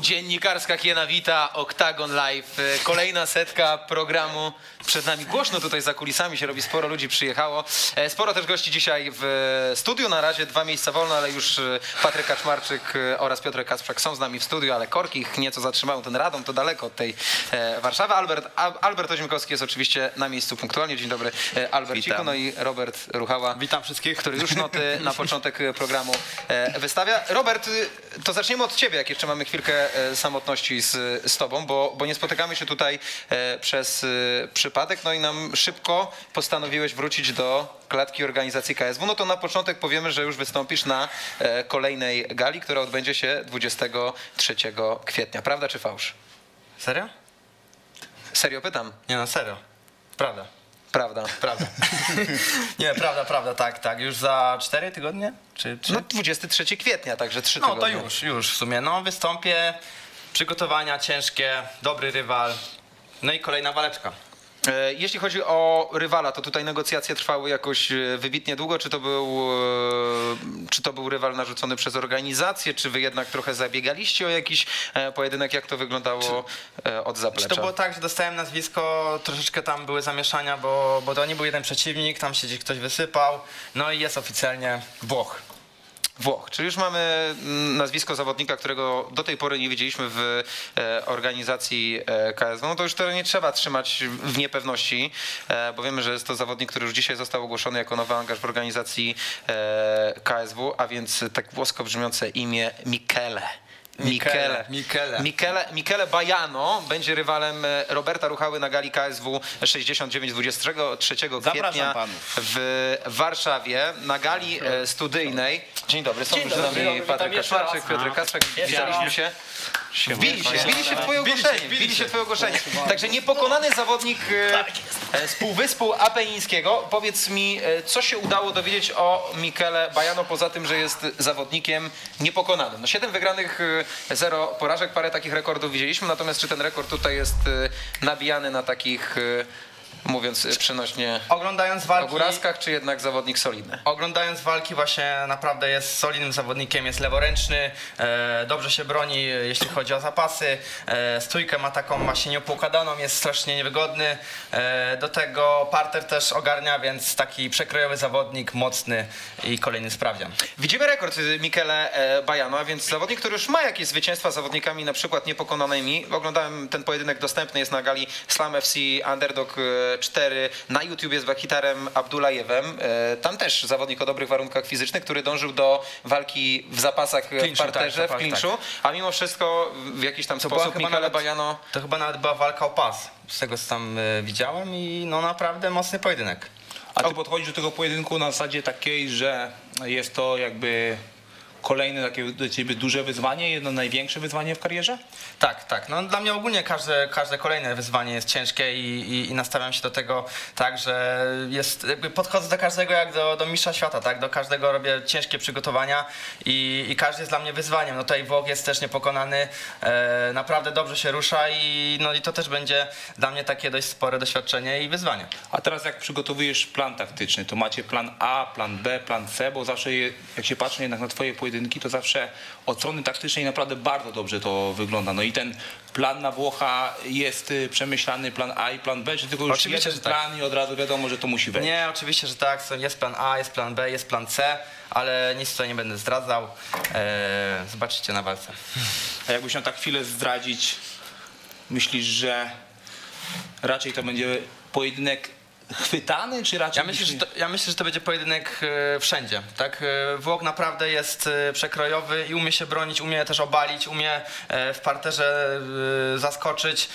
Dziennikarska Kiena Wita, Octagon Live, e, kolejna setka programu przed nami. Głośno tutaj za kulisami się robi, sporo ludzi przyjechało. E, Sporo też gości dzisiaj w studiu, na razie dwa miejsca wolne, ale już e, Patryk Kaczmarczyk e, oraz Piotrek Kasprzak są z nami w studiu, ale korki ich nieco zatrzymają, ten radom to daleko od tej e, Warszawy. Albert, Albert Oziemkowski jest oczywiście na miejscu punktualnie. Dzień dobry e, Alberciku, no i Robert Ruchała Witam wszystkich. który już noty na początek programu e, wystawia. Robert, to zaczniemy od ciebie, jak jeszcze mamy chwilkę e, samotności z, z tobą, bo, bo nie spotykamy się tutaj e, przez y, przypadek, no i nam szybko postanowiłeś wrócić do klatki organizacji KSW. No to na początek powiemy, że już wystąpisz na e, kolejnej gali, która odbędzie się 23 kwietnia. Prawda czy fałsz? Serio? Serio pytam. Nie no, serio. Prawda. Prawda. Prawda. nie, prawda, prawda, tak, tak. Już za cztery tygodnie? Czy, czy? No 23 kwietnia, także trzy No to tygodnie. już, już w sumie. No wystąpię, przygotowania ciężkie, dobry rywal. No i kolejna waleczka. E, Jeśli chodzi o rywala, to tutaj negocjacje trwały jakoś e, wybitnie długo. Czy to był, e, czy to był rywal narzucony przez organizację, czy wy jednak trochę zabiegaliście o jakiś pojedynek? Jak to wyglądało e, od Czy zaplecza? to było tak, że dostałem nazwisko, troszeczkę tam były zamieszania, bo, bo to nie był jeden przeciwnik, tam się gdzieś ktoś wysypał. No i jest oficjalnie Włoch. Włoch. Czyli już mamy mm, nazwisko zawodnika, którego do tej pory nie widzieliśmy w e, organizacji e, KSW. No to już to nie trzeba trzymać w niepewności, e, bo wiemy, że jest to zawodnik, który już dzisiaj został ogłoszony jako nowy angaż w organizacji KSW, a więc tak włosko brzmiące imię Michele. Michele, Michele. Michele, Michele Bajano będzie rywalem e, Roberta Ruchały na gali KSW 69-23 kwietnia panów. w Warszawie na gali e, studyjnej. Dzień dobry, są Dzień już z dobry, nami witam Patryk Kaczmarczyk. Piotr Kaczek, witaliśmy się. Wbili się, wbili się w twoje ogłoszenie, wbili się w twoje ogłoszenie. Także niepokonany zawodnik e, e, z Półwyspu Apenińskiego. Powiedz mi, e, co się udało dowiedzieć o Michele Bajano, poza tym, że jest zawodnikiem niepokonanym. No 7 wygranych, e, 0 porażek, parę takich rekordów widzieliśmy, natomiast czy ten rekord tutaj jest e, nabijany na takich, e, mówiąc e, przenośnie, Oglądając walki... ogóraskach, czy jednak zawodnik solidny? Oglądając walki właśnie naprawdę jest solidnym zawodnikiem, jest leworęczny, e, dobrze się broni, e, jeśli chodzi o zapasy, e, stójkę ma taką właśnie nieopłukadaną, jest strasznie niewygodny, e, do tego parter też ogarnia, więc taki przekrojowy zawodnik, mocny i kolejny sprawdzian. Widzimy rekord y, Michele e, Bajano, a więc zawodnik, który już ma jakieś zwycięstwa z zawodnikami na przykład niepokonanymi. Oglądałem ten pojedynek dostępny jest na gali Slam FC Underdog e, 4 na YouTubie z Wakitarem Abdulajewem. E, Tam też zawodnik o dobrych warunkach fizycznych, który dążył do walki w zapasach e, w Klinczu, parterze, tak, w tak, klinczu, a mimo wszystko w jakiś tam To sposób nawet- Bajano To chyba nawet była walka o pas, z tego co tam e, widziałem i no naprawdę mocny pojedynek. A ty podchodzisz do tego pojedynku na zasadzie takiej, że jest to jakby kolejne takie dla ciebie duże wyzwanie, jedno największe wyzwanie w karierze? Tak, tak. No, dla mnie ogólnie każde, każde kolejne wyzwanie jest ciężkie i, i, i nastawiam się do tego tak, że jest, podchodzę do każdego jak do, do mistrza świata, tak? Do każdego robię ciężkie przygotowania i, i każdy jest dla mnie wyzwaniem. No tutaj Włoch jest też niepokonany, e, naprawdę dobrze się rusza i, no, i to też będzie dla mnie takie dość spore doświadczenie i wyzwanie. A teraz jak przygotowujesz plan taktyczny, to macie plan A, plan B, plan C, bo zawsze je, jak się patrzy jednak na twoje to zawsze od strony taktycznej naprawdę bardzo dobrze to wygląda. No i ten plan na Włocha jest y, przemyślany, plan A i plan B, czy tylko już Oczywiście, jeden tak. plan i od razu wiadomo, że to musi wejść? Nie, oczywiście, że tak. Jest plan A, jest plan B, jest plan C, ale nic tutaj nie będę zdradzał. E, zobaczycie na walce. A jakbyś miał tak chwilę zdradzić, myślisz, że raczej to będzie pojedynek chwytany, czy raczej... Ja myślę, że to, ja myślę, że to będzie pojedynek e, wszędzie. Tak? E, Włok naprawdę jest e, przekrojowy i umie się bronić, umie też obalić, umie w parterze zaskoczyć.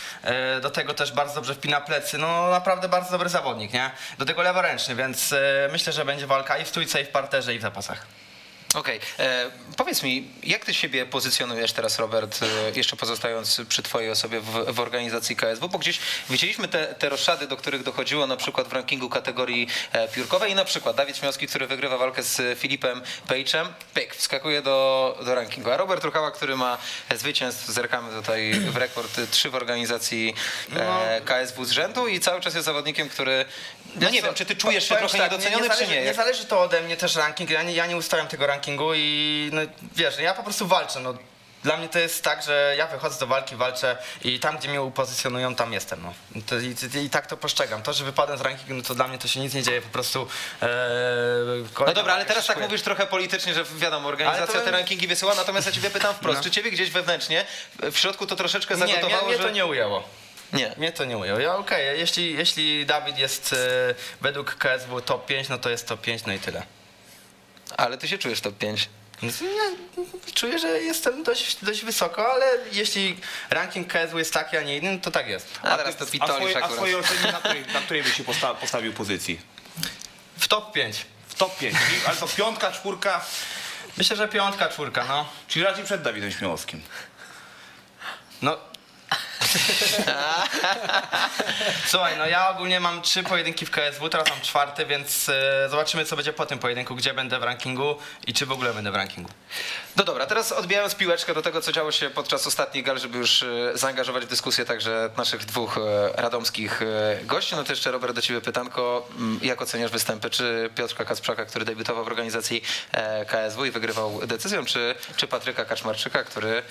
Do tego też bardzo dobrze wpina plecy. No naprawdę bardzo dobry zawodnik, nie? Do tego leworęczny, więc myślę, że będzie walka i w stójce, i w parterze, i w zapasach. Okej, e, powiedz mi, jak ty siebie pozycjonujesz teraz, Robert, e, jeszcze pozostając przy twojej osobie w, w organizacji KSW, bo gdzieś widzieliśmy te, te roszady, do których dochodziło na przykład w rankingu kategorii e, piórkowej. I na przykład Dawid Śmiałski, który wygrywa walkę z Filipem Pejczem, pyk, wskakuje do, do rankingu, a Robert Ruchała, który ma zwycięstw, zerkamy tutaj w rekord, trzy w organizacji e, KSW z rzędu i cały czas jest zawodnikiem, który, no nie wiem, czy ty czujesz się trochę tak, niedoceniony, nie, czy zależy, nie? Nie zależy to ode mnie też ranking, ja nie, ja nie ustawiam tego rankingu i no, wiesz, ja po prostu walczę. No, Dla mnie to jest tak, że ja wychodzę do walki, walczę i tam, gdzie mnie upozycjonują, tam jestem. No. To, i, i, tak to postrzegam. To, że wypadłem z rankingu, no to dla mnie to się nic nie dzieje, po prostu... E, No dobra, ale teraz tak mówisz trochę politycznie, że wiadomo, organizacja to- te rankingi wysyła, natomiast ja ciebie pytam wprost, No. czy ciebie gdzieś wewnętrznie, w środku to troszeczkę Nie, mnie, zagotowało, mnie że... to nie ujęło. Nie. Mnie to nie ujął. Ja okej, jeśli, jeśli Dawid jest e, według KSW top 5, no to jest top 5, no i tyle. Ale ty się czujesz top 5. Więc Ja czuję, że jestem dość, dość wysoko, ale jeśli ranking KSW jest taki, a nie inny, no to tak jest. A teraz to A pitolisz swoje, a akurat. swoje oceny na której, na której byś się posta- postawił pozycji? W top 5. W top 5, ale to piątka, czwórka, Myślę, że piątka, czwórka, no. czyli raczej przed Dawidem Śmiałowskim. No. Słuchaj, no ja ogólnie mam trzy pojedynki w KSW, teraz mam czwarty, więc e, zobaczymy co będzie po tym pojedynku, gdzie będę w rankingu i czy w ogóle będę w rankingu. No dobra, teraz odbijając piłeczkę do tego, co działo się podczas ostatnich gal, żeby już e, zaangażować w dyskusję także naszych dwóch e, radomskich gości, no to jeszcze Robert do ciebie pytanko. Mm, Jak oceniasz występy czy Piotrka Kacprzaka, który debiutował w organizacji KSW i wygrywał decyzją, czy, czy Patryka Kaczmarczyka, który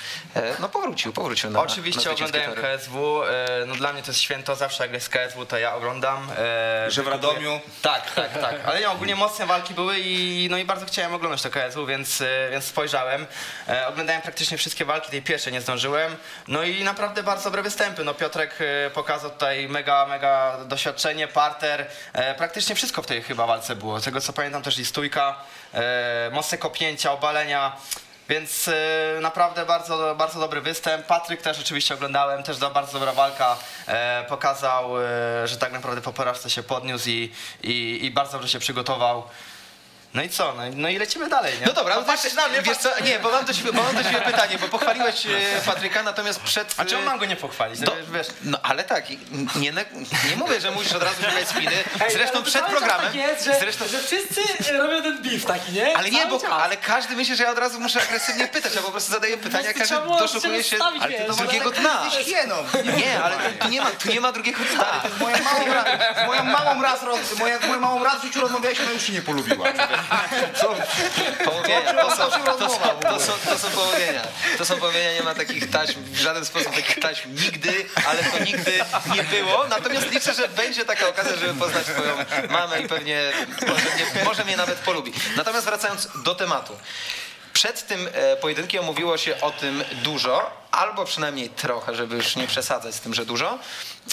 no powrócił, powrócił na Oczywiście na oglądałem tory. KSW, e, no dla mnie to jest święto, zawsze jak jest KSW to ja oglądam. e, Że w Radomiu Tak, tak, tak. Ale nie, ogólnie mocne walki były i, no i bardzo chciałem oglądać to KSW, więc, e, więc spojrzałem. Oglądałem praktycznie wszystkie walki, tej pierwszej nie zdążyłem. No i naprawdę bardzo dobre występy. No Piotrek pokazał tutaj mega, mega doświadczenie, parter. Praktycznie wszystko w tej chyba walce było. Z tego co pamiętam też i stójka, mocne kopnięcia, obalenia. Więc e, naprawdę bardzo, bardzo dobry występ. Patryk też oczywiście oglądałem, też do, bardzo dobra walka. E, pokazał, e, że tak naprawdę po porażce się podniósł i, i, i bardzo dobrze się przygotował. No i co? No, i- no i lecimy dalej, nie? No dobra, no patrzysz na mnie, wiesz co, nie, bo mam do ciebie, bo mam do ciebie pytanie, bo pochwaliłeś e, Patryka, natomiast przed... A czemu e, mam go nie pochwalić? No, Wiesz, no ale tak, nie, nie mówię, że musisz od razu szukać spiny. Zresztą przed programem. Tak jest, że, zresztą, że wszyscy robią ten beef taki, nie? ale nie, bo ale każdy myśli, że ja od razu muszę agresywnie pytać, ja po prostu zadaję pytania, prostu każdy doszukuje się ale to wiesz, z drugiego ale dna. hieną. Nie, ale tu nie ma, tu nie ma drugiego dna. Moją małą, ra- moją małą raz, moją małą raz w życiu rozmawialiśmy, a już się nie polubiła. Pomówienia, to są, to, są, to, są, to są pomówienia. To są pomówienia, nie ma takich taśm, w żaden sposób takich taśm nigdy, ale to nigdy nie było. Natomiast liczę, że będzie taka okazja, żeby poznać twoją mamę i pewnie może, nie, może mnie nawet polubi. Natomiast wracając do tematu. Przed tym e, pojedynkiem mówiło się o tym dużo, albo przynajmniej trochę, żeby już nie przesadzać z tym, że dużo,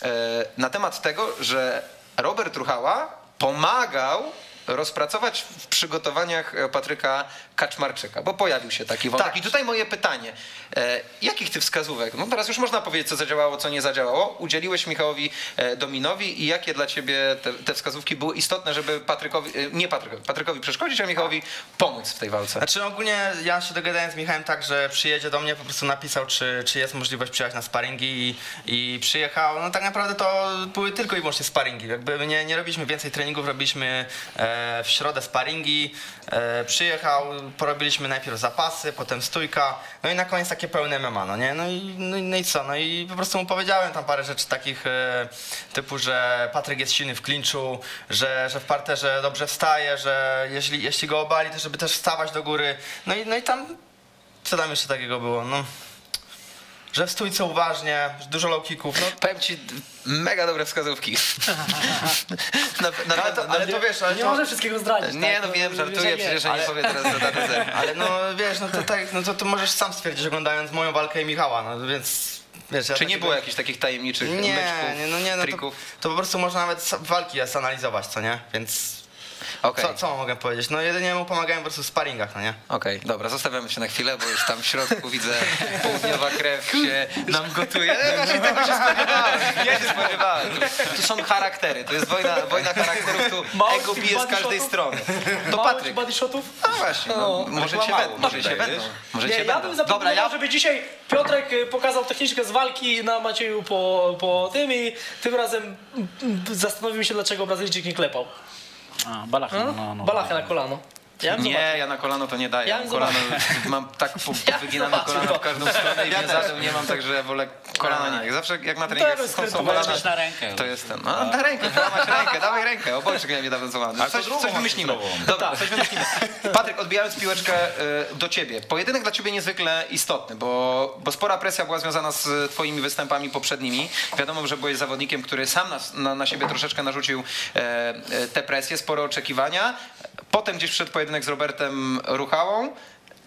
e, na temat tego, że Robert Ruchała pomagał rozpracować w przygotowaniach e, Patryka Kaczmarczyka, bo pojawił się taki wątek. Tak. I tutaj moje pytanie, e, jakich ty wskazówek, no teraz już można powiedzieć, co zadziałało, co nie zadziałało, udzieliłeś Michałowi e, Dominowi i jakie dla ciebie te, te wskazówki były istotne, żeby Patrykowi, nie Patrykowi, Patrykowi przeszkodzić, a Michałowi pomóc w tej walce? Znaczy ogólnie ja się dogadałem z Michałem tak, że przyjedzie do mnie, po prostu napisał, czy, czy jest możliwość przyjechać na sparingi i, i przyjechał. No tak naprawdę to były tylko i wyłącznie sparingi. Jakby nie, nie robiliśmy więcej treningów, robiliśmy e, w środę sparingi. E, przyjechał, porobiliśmy najpierw zapasy, potem stójka, no i na koniec takie pełne MMA, no nie? No i, no, no i co? No i po prostu mu powiedziałem tam parę rzeczy takich e, typu, że Patryk jest silny w klinczu, że, że w parterze dobrze wstaje, że jeśli, jeśli go obali, to żeby też wstawać do góry. No i, no i tam, co tam jeszcze takiego było? No, że stójce uważnie, że dużo low kicków, no. Powiem ci mega dobre wskazówki. na, na, No, ale, to, ale to wiesz, ale Nie to, może wszystkiego zdradzić. nie, tak? no wiem, żartuję, przecież ja nie powiem teraz za datę ale no wiesz, no to tak, no to, to możesz sam stwierdzić oglądając moją walkę i Michała, no więc wiesz, ja Czy nie takiego- było jakichś takich tajemniczych Nie, meczków, nie, no nie, no to, trików? to po prostu można nawet walki analizować, co nie? Więc Okej. co, co mogę powiedzieć? No jedynie mu pomagałem po prostu w sparingach, no nie? Okej, dobra, zostawiamy się na chwilę, bo już tam w środku widzę południowa krew się nam gotuje. No, właśnie tego się spodziewałem. Ja się spodziewałem. Tu, są charaktery, to jest wojna, wojna charakterów, tu Mało ego bije z każdej strony. To Mało Patryk. ci body shotów? No właśnie, no, może cię będą, może cię będą. Może Nie, cię ja będą. bym zaproponował, Dobra, ja- żeby dzisiaj Piotrek y, pokazał techniczkę z walki na Macieju po, po tym i tym razem mm, mm, zastanowił się, dlaczego Brazylijczyk nie klepał. A, balachy, no, no, no. Balachę na kolano. Ja Nie, zobaczył. ja na kolano to nie daję. Ja Ja kolano, mam tak po, wyginane zobaczył. kolano w każdą stronę i więzadeł nie mam, także ja wolę kolana nie. Zawsze jak na treningach są, kolana, na rękę. to jest ten. No, daj rękę, dawaj rękę, dawaj rękę. Obojczyk ja niedawno złamany. Coś, coś wymyślimy. Dobra, coś wymyślimy. Patryk, odbijając piłeczkę y, do ciebie. Pojedynek dla ciebie niezwykle istotny, bo, bo spora presja była związana z twoimi występami poprzednimi. Wiadomo, że byłeś zawodnikiem, który sam na, na, na siebie troszeczkę narzucił e, e, te presje, spore oczekiwania. Potem gdzieś przed pojedynek z Robertem Ruchałą.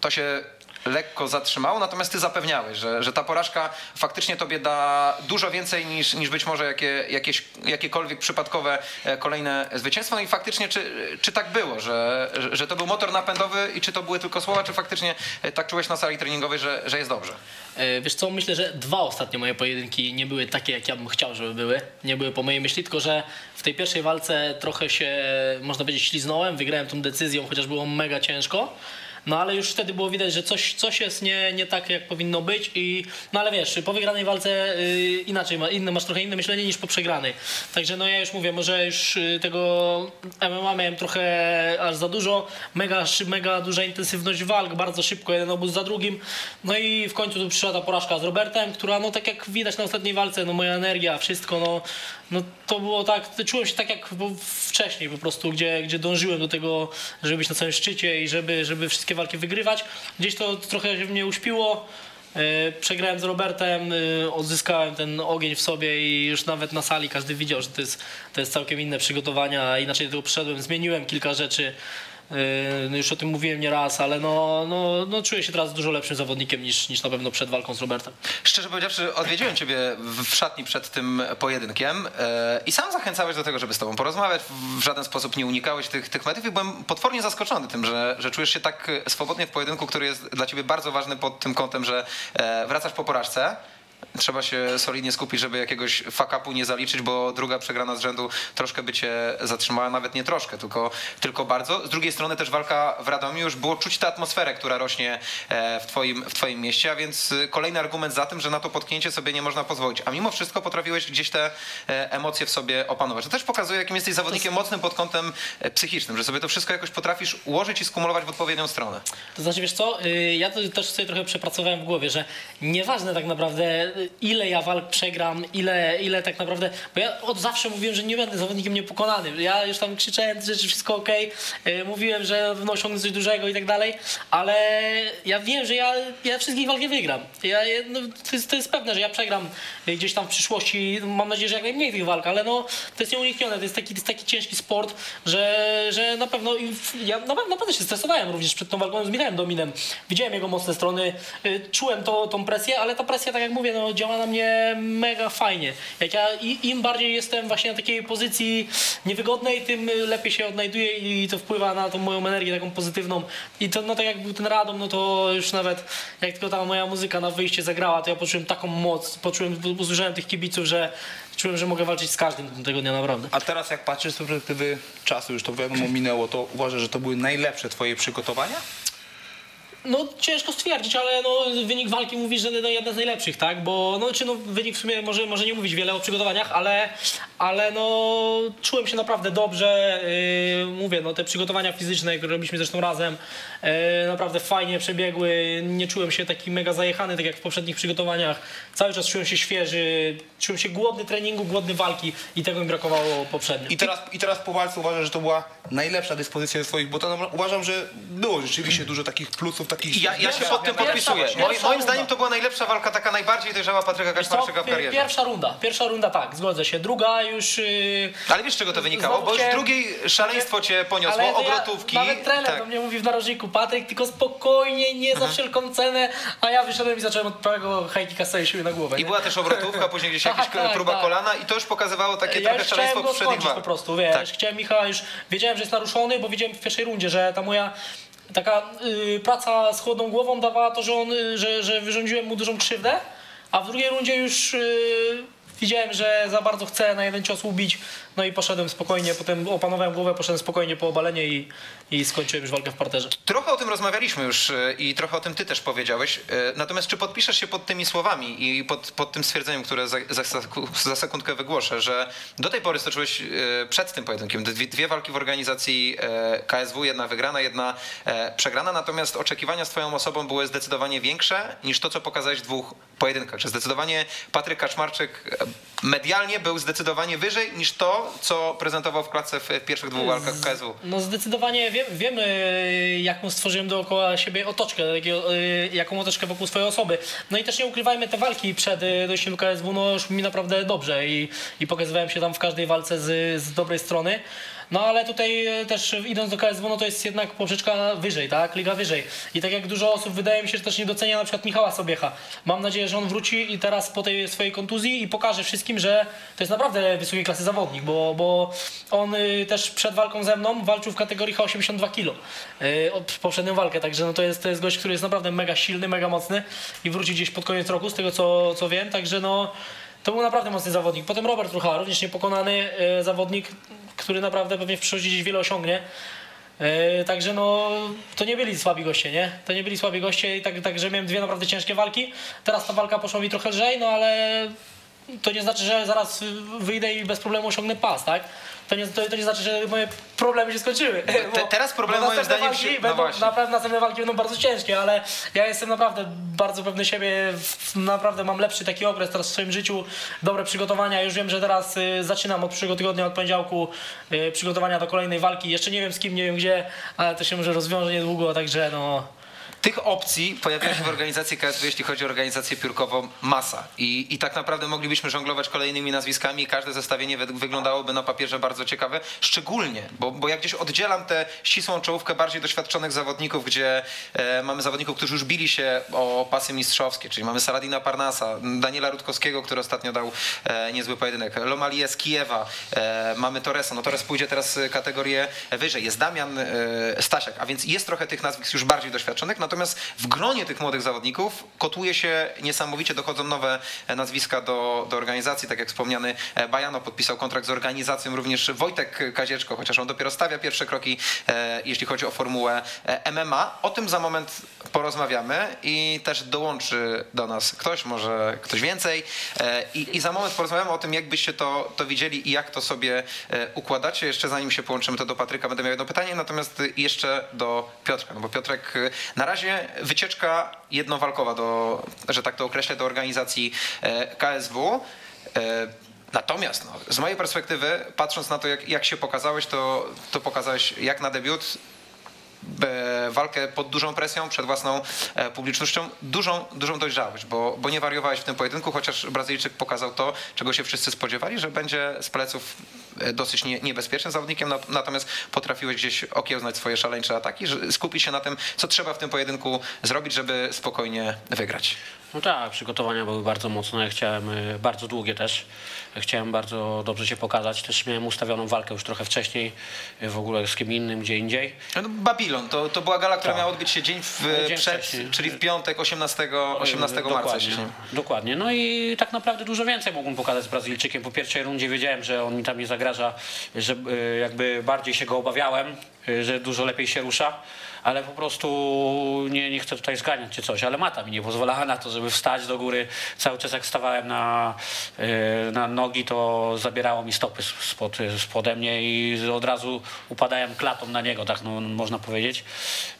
To się lekko zatrzymało, natomiast ty zapewniałeś, że, że ta porażka faktycznie tobie da dużo więcej niż, niż być może jakie, jakieś, jakiekolwiek przypadkowe e, kolejne zwycięstwo. No i faktycznie czy, czy tak było, że, że, to był motor napędowy i czy to były tylko słowa, czy faktycznie e, tak czułeś na sali treningowej, że, że jest dobrze? E, Wiesz co, myślę, że dwa ostatnie moje pojedynki nie były takie, jak ja bym chciał, żeby były. Nie były po mojej myśli, tylko że w tej pierwszej walce trochę się, można powiedzieć, śliznąłem, wygrałem tą decyzją, chociaż było mega ciężko. No ale już wtedy było widać, że coś, coś jest nie, nie tak, jak powinno być i no ale wiesz, po wygranej walce y, inaczej, ma, inne, masz trochę inne myślenie niż po przegranej. Także no ja już mówię, może już y, tego MMA miałem trochę aż za dużo, mega, mega duża intensywność walk, bardzo szybko jeden obóz za drugim. No i w końcu tu przyszła ta porażka z Robertem, która no tak jak widać na ostatniej walce, no moja energia, wszystko, no, no to było tak, czułem się tak jak wcześniej po prostu, gdzie, gdzie dążyłem do tego, żeby być na całym szczycie i żeby, żeby wszystkie walki wygrywać. Gdzieś to trochę się mnie uśpiło. E, Przegrałem z Robertem, e, odzyskałem ten ogień w sobie i już nawet na sali każdy widział, że to jest, to jest całkiem inne przygotowania, inaczej do tego przyszedłem, zmieniłem kilka rzeczy. E, No już o tym mówiłem nie raz, ale no, no, no czuję się teraz dużo lepszym zawodnikiem niż, niż na pewno przed walką z Robertem. Szczerze powiedziawszy, odwiedziłem ciebie w szatni przed tym pojedynkiem e, i sam zachęcałeś do tego, żeby z tobą porozmawiać. W żaden sposób nie unikałeś tych, tych mediów i byłem potwornie zaskoczony tym, że, że czujesz się tak swobodnie w pojedynku, który jest dla ciebie bardzo ważny pod tym kątem, że e, wracasz po porażce. Trzeba się solidnie skupić, żeby jakiegoś fuck-upu nie zaliczyć, bo druga przegrana z rzędu troszkę by cię zatrzymała, nawet nie troszkę, tylko, tylko bardzo. Z drugiej strony też walka w Radomiu, już było czuć tę atmosferę, która rośnie e, w twoim, w twoim mieście, a więc y, kolejny argument za tym, że na to potknięcie sobie nie można pozwolić. A mimo wszystko potrafiłeś gdzieś te e, emocje w sobie opanować. To też pokazuje, jakim jesteś zawodnikiem mocnym pod kątem e, psychicznym, że sobie to wszystko jakoś potrafisz ułożyć i skumulować w odpowiednią stronę. To znaczy, wiesz co, y, ja to też sobie trochę przepracowałem w głowie, że nieważne tak naprawdę ile ja walk przegram, ile, ile tak naprawdę, bo ja od zawsze mówiłem, że nie będę zawodnikiem niepokonanym. Ja już tam krzyczałem, że wszystko ok, mówiłem, że osiągnę coś dużego i tak dalej, ale ja wiem, że ja, ja wszystkich walk nie wygram. Ja, no, to, jest, to jest pewne, że ja przegram y, gdzieś tam w przyszłości, mam nadzieję, że jak najmniej tych walk, ale no, to jest nieuniknione, to jest taki, to jest taki ciężki sport, że, że na pewno, ja naprawdę, naprawdę się stresowałem również przed tą walką z Michałem Dominem. Widziałem jego mocne strony, y, czułem to, tą presję, ale ta presja, tak jak mówię, no, działa na mnie mega fajnie. Jak ja, Im bardziej jestem właśnie na takiej pozycji niewygodnej, tym lepiej się odnajduję i to wpływa na tą moją energię taką pozytywną. I to, no tak jak był ten Radom, no to już nawet jak tylko ta moja muzyka na wyjście zagrała, to ja poczułem taką moc, poczułem, usłyszałem tych kibiców, że czułem, że mogę walczyć z każdym tego dnia naprawdę. A teraz jak patrzysz z perspektywy czasu, już to wiadomo minęło, to uważasz, że to były najlepsze twoje przygotowania? No ciężko stwierdzić, ale no, wynik walki mówi, że no, jeden z najlepszych, tak? Bo no, czy no, wynik w sumie może, może nie mówić wiele o przygotowaniach, ale, ale no, czułem się naprawdę dobrze. Yy, mówię, no, te przygotowania fizyczne, które robiliśmy zresztą razem, naprawdę fajnie przebiegły. Nie czułem się taki mega zajechany, tak jak w poprzednich przygotowaniach. Cały czas czułem się świeży, czułem się głodny treningu, głodny walki i tego mi brakowało poprzednio. I teraz, I teraz po walce uważasz, że to była najlepsza dyspozycja ze swoich, bo to no, uważam, że było rzeczywiście dużo takich plusów, takich... Ja, ja się pod tym podpisuję. pierwsza Moim, moim zdaniem to była najlepsza walka, taka najbardziej dojrzała Patryka? Kaczmarczyka w karierze. Pierwsza runda, pierwsza runda tak, zgodzę się. Druga już... Yy, Ale wiesz, czego to wynikało? Bo już w drugiej szaleństwo cię poniosło, Ale to ja- obrotówki. nawet trener tak. do mnie mówi w narożniku, Patryk, tylko spokojnie, nie za wszelką cenę, a ja wyszedłem i zacząłem od prawego hajkika sobie siły na głowę. I była też obrotówka, później gdzieś Tak, jakaś tak, próba tak. kolana i to już pokazywało takie ja trochę szaleństwo poprzednich walk. po prostu, wiesz, Tak. chciałem Michała już, wiedziałem, że jest naruszony, bo widziałem w pierwszej rundzie, że ta moja taka y, praca z chłodną głową dawała to, że on, y, że, że wyrządziłem mu dużą krzywdę, a w drugiej rundzie już y, widziałem, że za bardzo chce na jeden cios ubić No i poszedłem spokojnie, potem opanowałem głowę, poszedłem spokojnie po obalenie i, i skończyłem już walkę w parterze. Trochę o tym rozmawialiśmy już e, i trochę o tym ty też powiedziałeś. E, Natomiast czy podpiszesz się pod tymi słowami i pod, pod tym stwierdzeniem, które za, za, za sekundkę wygłoszę, że do tej pory stoczyłeś e, przed tym pojedynkiem dwie, dwie walki w organizacji KSW, jedna wygrana, jedna przegrana, natomiast oczekiwania z twoją osobą były zdecydowanie większe niż to, co pokazałeś w dwóch pojedynkach. Że zdecydowanie Patryk Kaczmarczyk medialnie był zdecydowanie wyżej niż to, co prezentował w klatce w pierwszych dwóch walkach KSW. No zdecydowanie wiem, wiem y, jaką stworzyłem dookoła siebie otoczkę, y, jaką otoczkę wokół swojej osoby. No i też nie ukrywajmy, te walki przed y, dojściem do KSW, no już mi naprawdę dobrze i, i pokazywałem się tam w każdej walce z, z dobrej strony. No ale tutaj e, też idąc do KSW, no to jest jednak poprzeczka wyżej, tak? Liga wyżej. I tak jak dużo osób wydaje mi się, że też nie docenia na przykład Michała Sobiecha. Mam nadzieję, że on wróci i teraz po tej swojej kontuzji i pokaże wszystkim, że to jest naprawdę wysokiej klasy zawodnik, bo, bo on y, też przed walką ze mną walczył w kategorii H82 kg od poprzednią walkę, także no to jest, to jest gość, który jest naprawdę mega silny, mega mocny i wróci gdzieś pod koniec roku, z tego co, co wiem, także no to był naprawdę mocny zawodnik. Potem Robert Rucha, również niepokonany zawodnik, który naprawdę pewnie w przyszłości gdzieś wiele osiągnie. E, Także no, to nie byli słabi goście, nie? To nie byli słabi goście i tak, także miałem dwie naprawdę ciężkie walki. Teraz ta walka poszła mi trochę lżej, no ale to nie znaczy, że zaraz wyjdę i bez problemu osiągnę pas, tak? To nie, to, to nie znaczy, że moje problemy się skończyły. te- teraz problemy moim zdaniem się- walki no będą, właśnie. naprawdę następne walki będą bardzo ciężkie, ale ja jestem naprawdę bardzo pewny siebie, naprawdę mam lepszy taki okres teraz w swoim życiu, dobre przygotowania, już wiem, że teraz y, zaczynam od przyszłego tygodnia, od poniedziałku y, przygotowania do kolejnej walki, jeszcze nie wiem z kim, nie wiem gdzie, ale to się może rozwiąże niedługo, także no... Tych opcji pojawiła się w organizacji KSW, jeśli chodzi o organizację piórkową, masa. I, I tak naprawdę moglibyśmy żonglować kolejnymi nazwiskami i każde zestawienie wy, wyglądałoby na papierze bardzo ciekawe. Szczególnie, bo, bo jak gdzieś oddzielam tę ścisłą czołówkę bardziej doświadczonych zawodników, gdzie e, mamy zawodników, którzy już bili się o pasy mistrzowskie, czyli mamy Saladina Parnasa, Daniela Rutkowskiego, który ostatnio dał e, niezły pojedynek, Lomalie z Kijewa, e, mamy Torresa. No Torres pójdzie teraz kategorię wyżej. Jest Damian e, Stasiak, a więc jest trochę tych nazwisk już bardziej doświadczonych, natomiast w gronie tych młodych zawodników kotuje się niesamowicie, dochodzą nowe e, nazwiska do, do organizacji, tak jak wspomniany e, Bajano podpisał kontrakt z organizacją, również Wojtek Kazieczko, chociaż on dopiero stawia pierwsze kroki, e, jeśli chodzi o formułę MMA. O tym za moment porozmawiamy i też dołączy do nas ktoś, może ktoś więcej i, i za moment porozmawiamy o tym, jak byście to, to widzieli i jak to sobie układacie. Jeszcze zanim się połączymy, to do Patryka będę miał jedno pytanie, natomiast jeszcze do Piotrka, no bo Piotrek na razie wycieczka jednowalkowa, do, że tak to określę, do organizacji e, KSW. E, Natomiast no, z mojej perspektywy, patrząc na to, jak, jak się pokazałeś, to, to pokazałeś jak na debiut walkę pod dużą presją, przed własną e, publicznością, dużą, dużą dojrzałość, bo, bo nie wariowałeś w tym pojedynku, chociaż Brazylijczyk pokazał to, czego się wszyscy spodziewali, że będzie z pleców e, dosyć nie, niebezpiecznym zawodnikiem, na- natomiast potrafiłeś gdzieś okiełznać swoje szaleńcze ataki, skupić się na tym, co trzeba w tym pojedynku zrobić, żeby spokojnie wygrać. No tak, przygotowania były bardzo mocne, chciałem bardzo długie też. Chciałem bardzo dobrze się pokazać. Też miałem ustawioną walkę już trochę wcześniej, y, w ogóle z kim innym, gdzie indziej. No, Babilon, to, to była gala, która Tak. miała odbyć się dzień, w, Dzień przed, wcześniej. czyli w piątek 18, 18 marca. Dokładnie, jeśli nie- dokładnie. No i tak naprawdę dużo więcej mogłem pokazać z Brazylijczykiem. Po pierwszej rundzie wiedziałem, że on mi tam nie zagraża, że y, jakby bardziej się go obawiałem, że dużo lepiej się rusza. Ale po prostu nie, nie chcę tutaj zganiać czy coś, ale mata mi nie pozwalała na to, żeby wstać do góry. Cały czas jak stawałem na, y, na nogi, to zabierało mi stopy spod, spode mnie i od razu upadałem klatą na niego, tak no, można powiedzieć.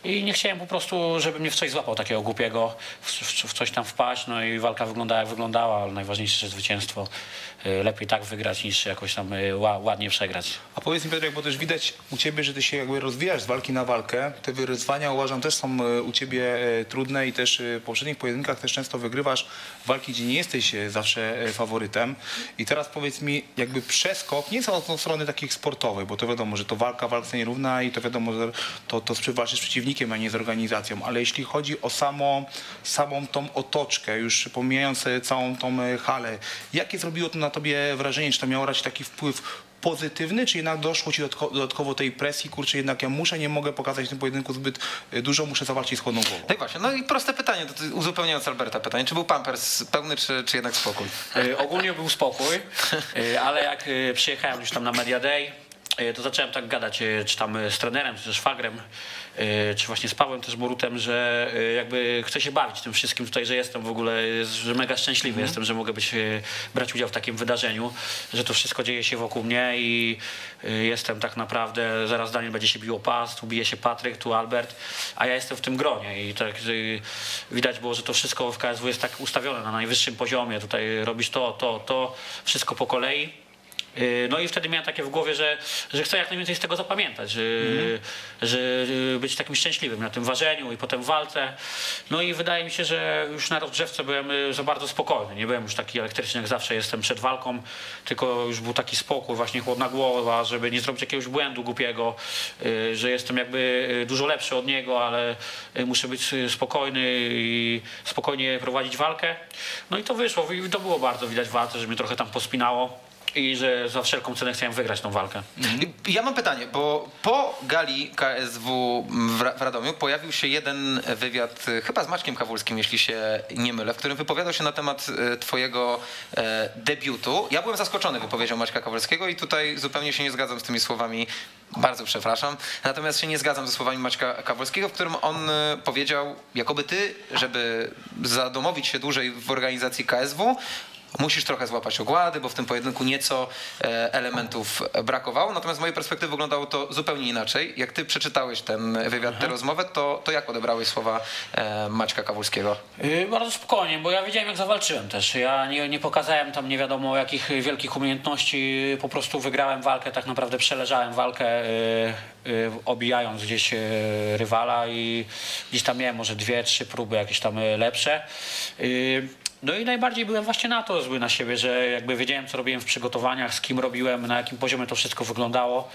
I nie chciałem po prostu, żeby mnie w coś złapał takiego głupiego, w, w, w coś tam wpaść, no i walka wyglądała jak wyglądała, ale najważniejsze, że zwycięstwo. Y, Lepiej tak wygrać niż jakoś tam y, ła, ładnie przegrać. A powiedz mi Piotrek, bo też widać u ciebie, że ty się jakby rozwijasz z walki na walkę. Te wyzwania uważam też są e, u ciebie trudne i też w poprzednich pojedynkach też często wygrywasz walki, gdzie nie jesteś zawsze faworytem. I teraz powiedz mi, jakby przeskok, nie są od strony takich sportowej, bo to wiadomo, że to walka walce nierówna i to wiadomo, że to, to walczysz z przeciwnikiem, a nie z organizacją. Ale jeśli chodzi o samo, samą tą otoczkę, już pomijając całą tą halę, jakie zrobiło to na tobie wrażenie? Czy to miało raczej taki wpływ pozytywny, czy jednak doszło ci dodatko- dodatkowo tej presji, kurczę, jednak ja muszę, nie mogę pokazać w tym pojedynku zbyt y, dużo, muszę zawalczyć z chłodną głową. No i właśnie, no i proste pytanie, uzupełniając Alberta pytanie, czy był Pampers pełny, czy, czy jednak spokój? Y, Ogólnie był spokój, y, ale jak przyjechałem już tam na Media Day, to zacząłem tak gadać, czy tam z trenerem, czy ze szwagrem, czy właśnie z Pawłem też Borutem, że y, jakby chcę się bawić tym wszystkim tutaj, że jestem w ogóle, że mega szczęśliwy jestem, że mogę być, y, brać udział w takim wydarzeniu, że to wszystko dzieje się wokół mnie i jestem tak naprawdę, zaraz Daniel będzie się biło pas, tu bije się Patryk, tu Albert, a ja jestem w tym gronie i tak widać było, że to wszystko w KSW jest tak ustawione na najwyższym poziomie, tutaj robisz to, to, to, wszystko po kolei. Y, No i wtedy miałem takie w głowie, że, że chcę jak najwięcej z tego zapamiętać, że, że y, być takim szczęśliwym na tym ważeniu i potem walce. No i wydaje mi się, że już na rozgrzewce byłem y, za bardzo spokojny. Nie byłem już taki elektryczny jak zawsze jestem przed walką, tylko już był taki spokój, właśnie chłodna głowa, żeby nie zrobić jakiegoś błędu głupiego, że jestem jakby dużo lepszy od niego, ale muszę być spokojny i spokojnie prowadzić walkę. No i to wyszło i to było bardzo widać w walce, że mnie trochę tam pospinało i że za wszelką cenę chciałem wygrać tą walkę. I Ja mam pytanie, bo po gali KSW w Radomiu pojawił się jeden wywiad, y, chyba z Maćkiem Kawulskim, jeśli się nie mylę, w którym wypowiadał się na temat y, twojego e, debiutu. Ja byłem zaskoczony wypowiedzią Maćka Kawulskiego i tutaj zupełnie się nie zgadzam z tymi słowami. Bardzo przepraszam. Natomiast się nie zgadzam ze słowami Maćka Kawulskiego, w którym on y, powiedział, jakoby ty, żeby zadomowić się dłużej w organizacji KSW, Musisz trochę złapać ogłady, bo w tym pojedynku nieco e, elementów brakowało. Natomiast z mojej perspektywy wyglądało to zupełnie inaczej. Jak ty przeczytałeś ten wywiad, tę rozmowę, to, to jak odebrałeś słowa e, Maćka Kawulskiego? Yy, bardzo spokojnie, bo ja wiedziałem jak zawalczyłem też. Ja nie, nie pokazałem tam nie wiadomo jakich wielkich umiejętności, po prostu wygrałem walkę, tak naprawdę przeleżałem walkę, yy, yy, obijając gdzieś yy, rywala i gdzieś tam miałem może dwie, trzy próby jakieś tam lepsze. No i najbardziej byłem właśnie na to zły na siebie, że jakby wiedziałem, co robiłem w przygotowaniach, z kim robiłem, na jakim poziomie to wszystko wyglądało,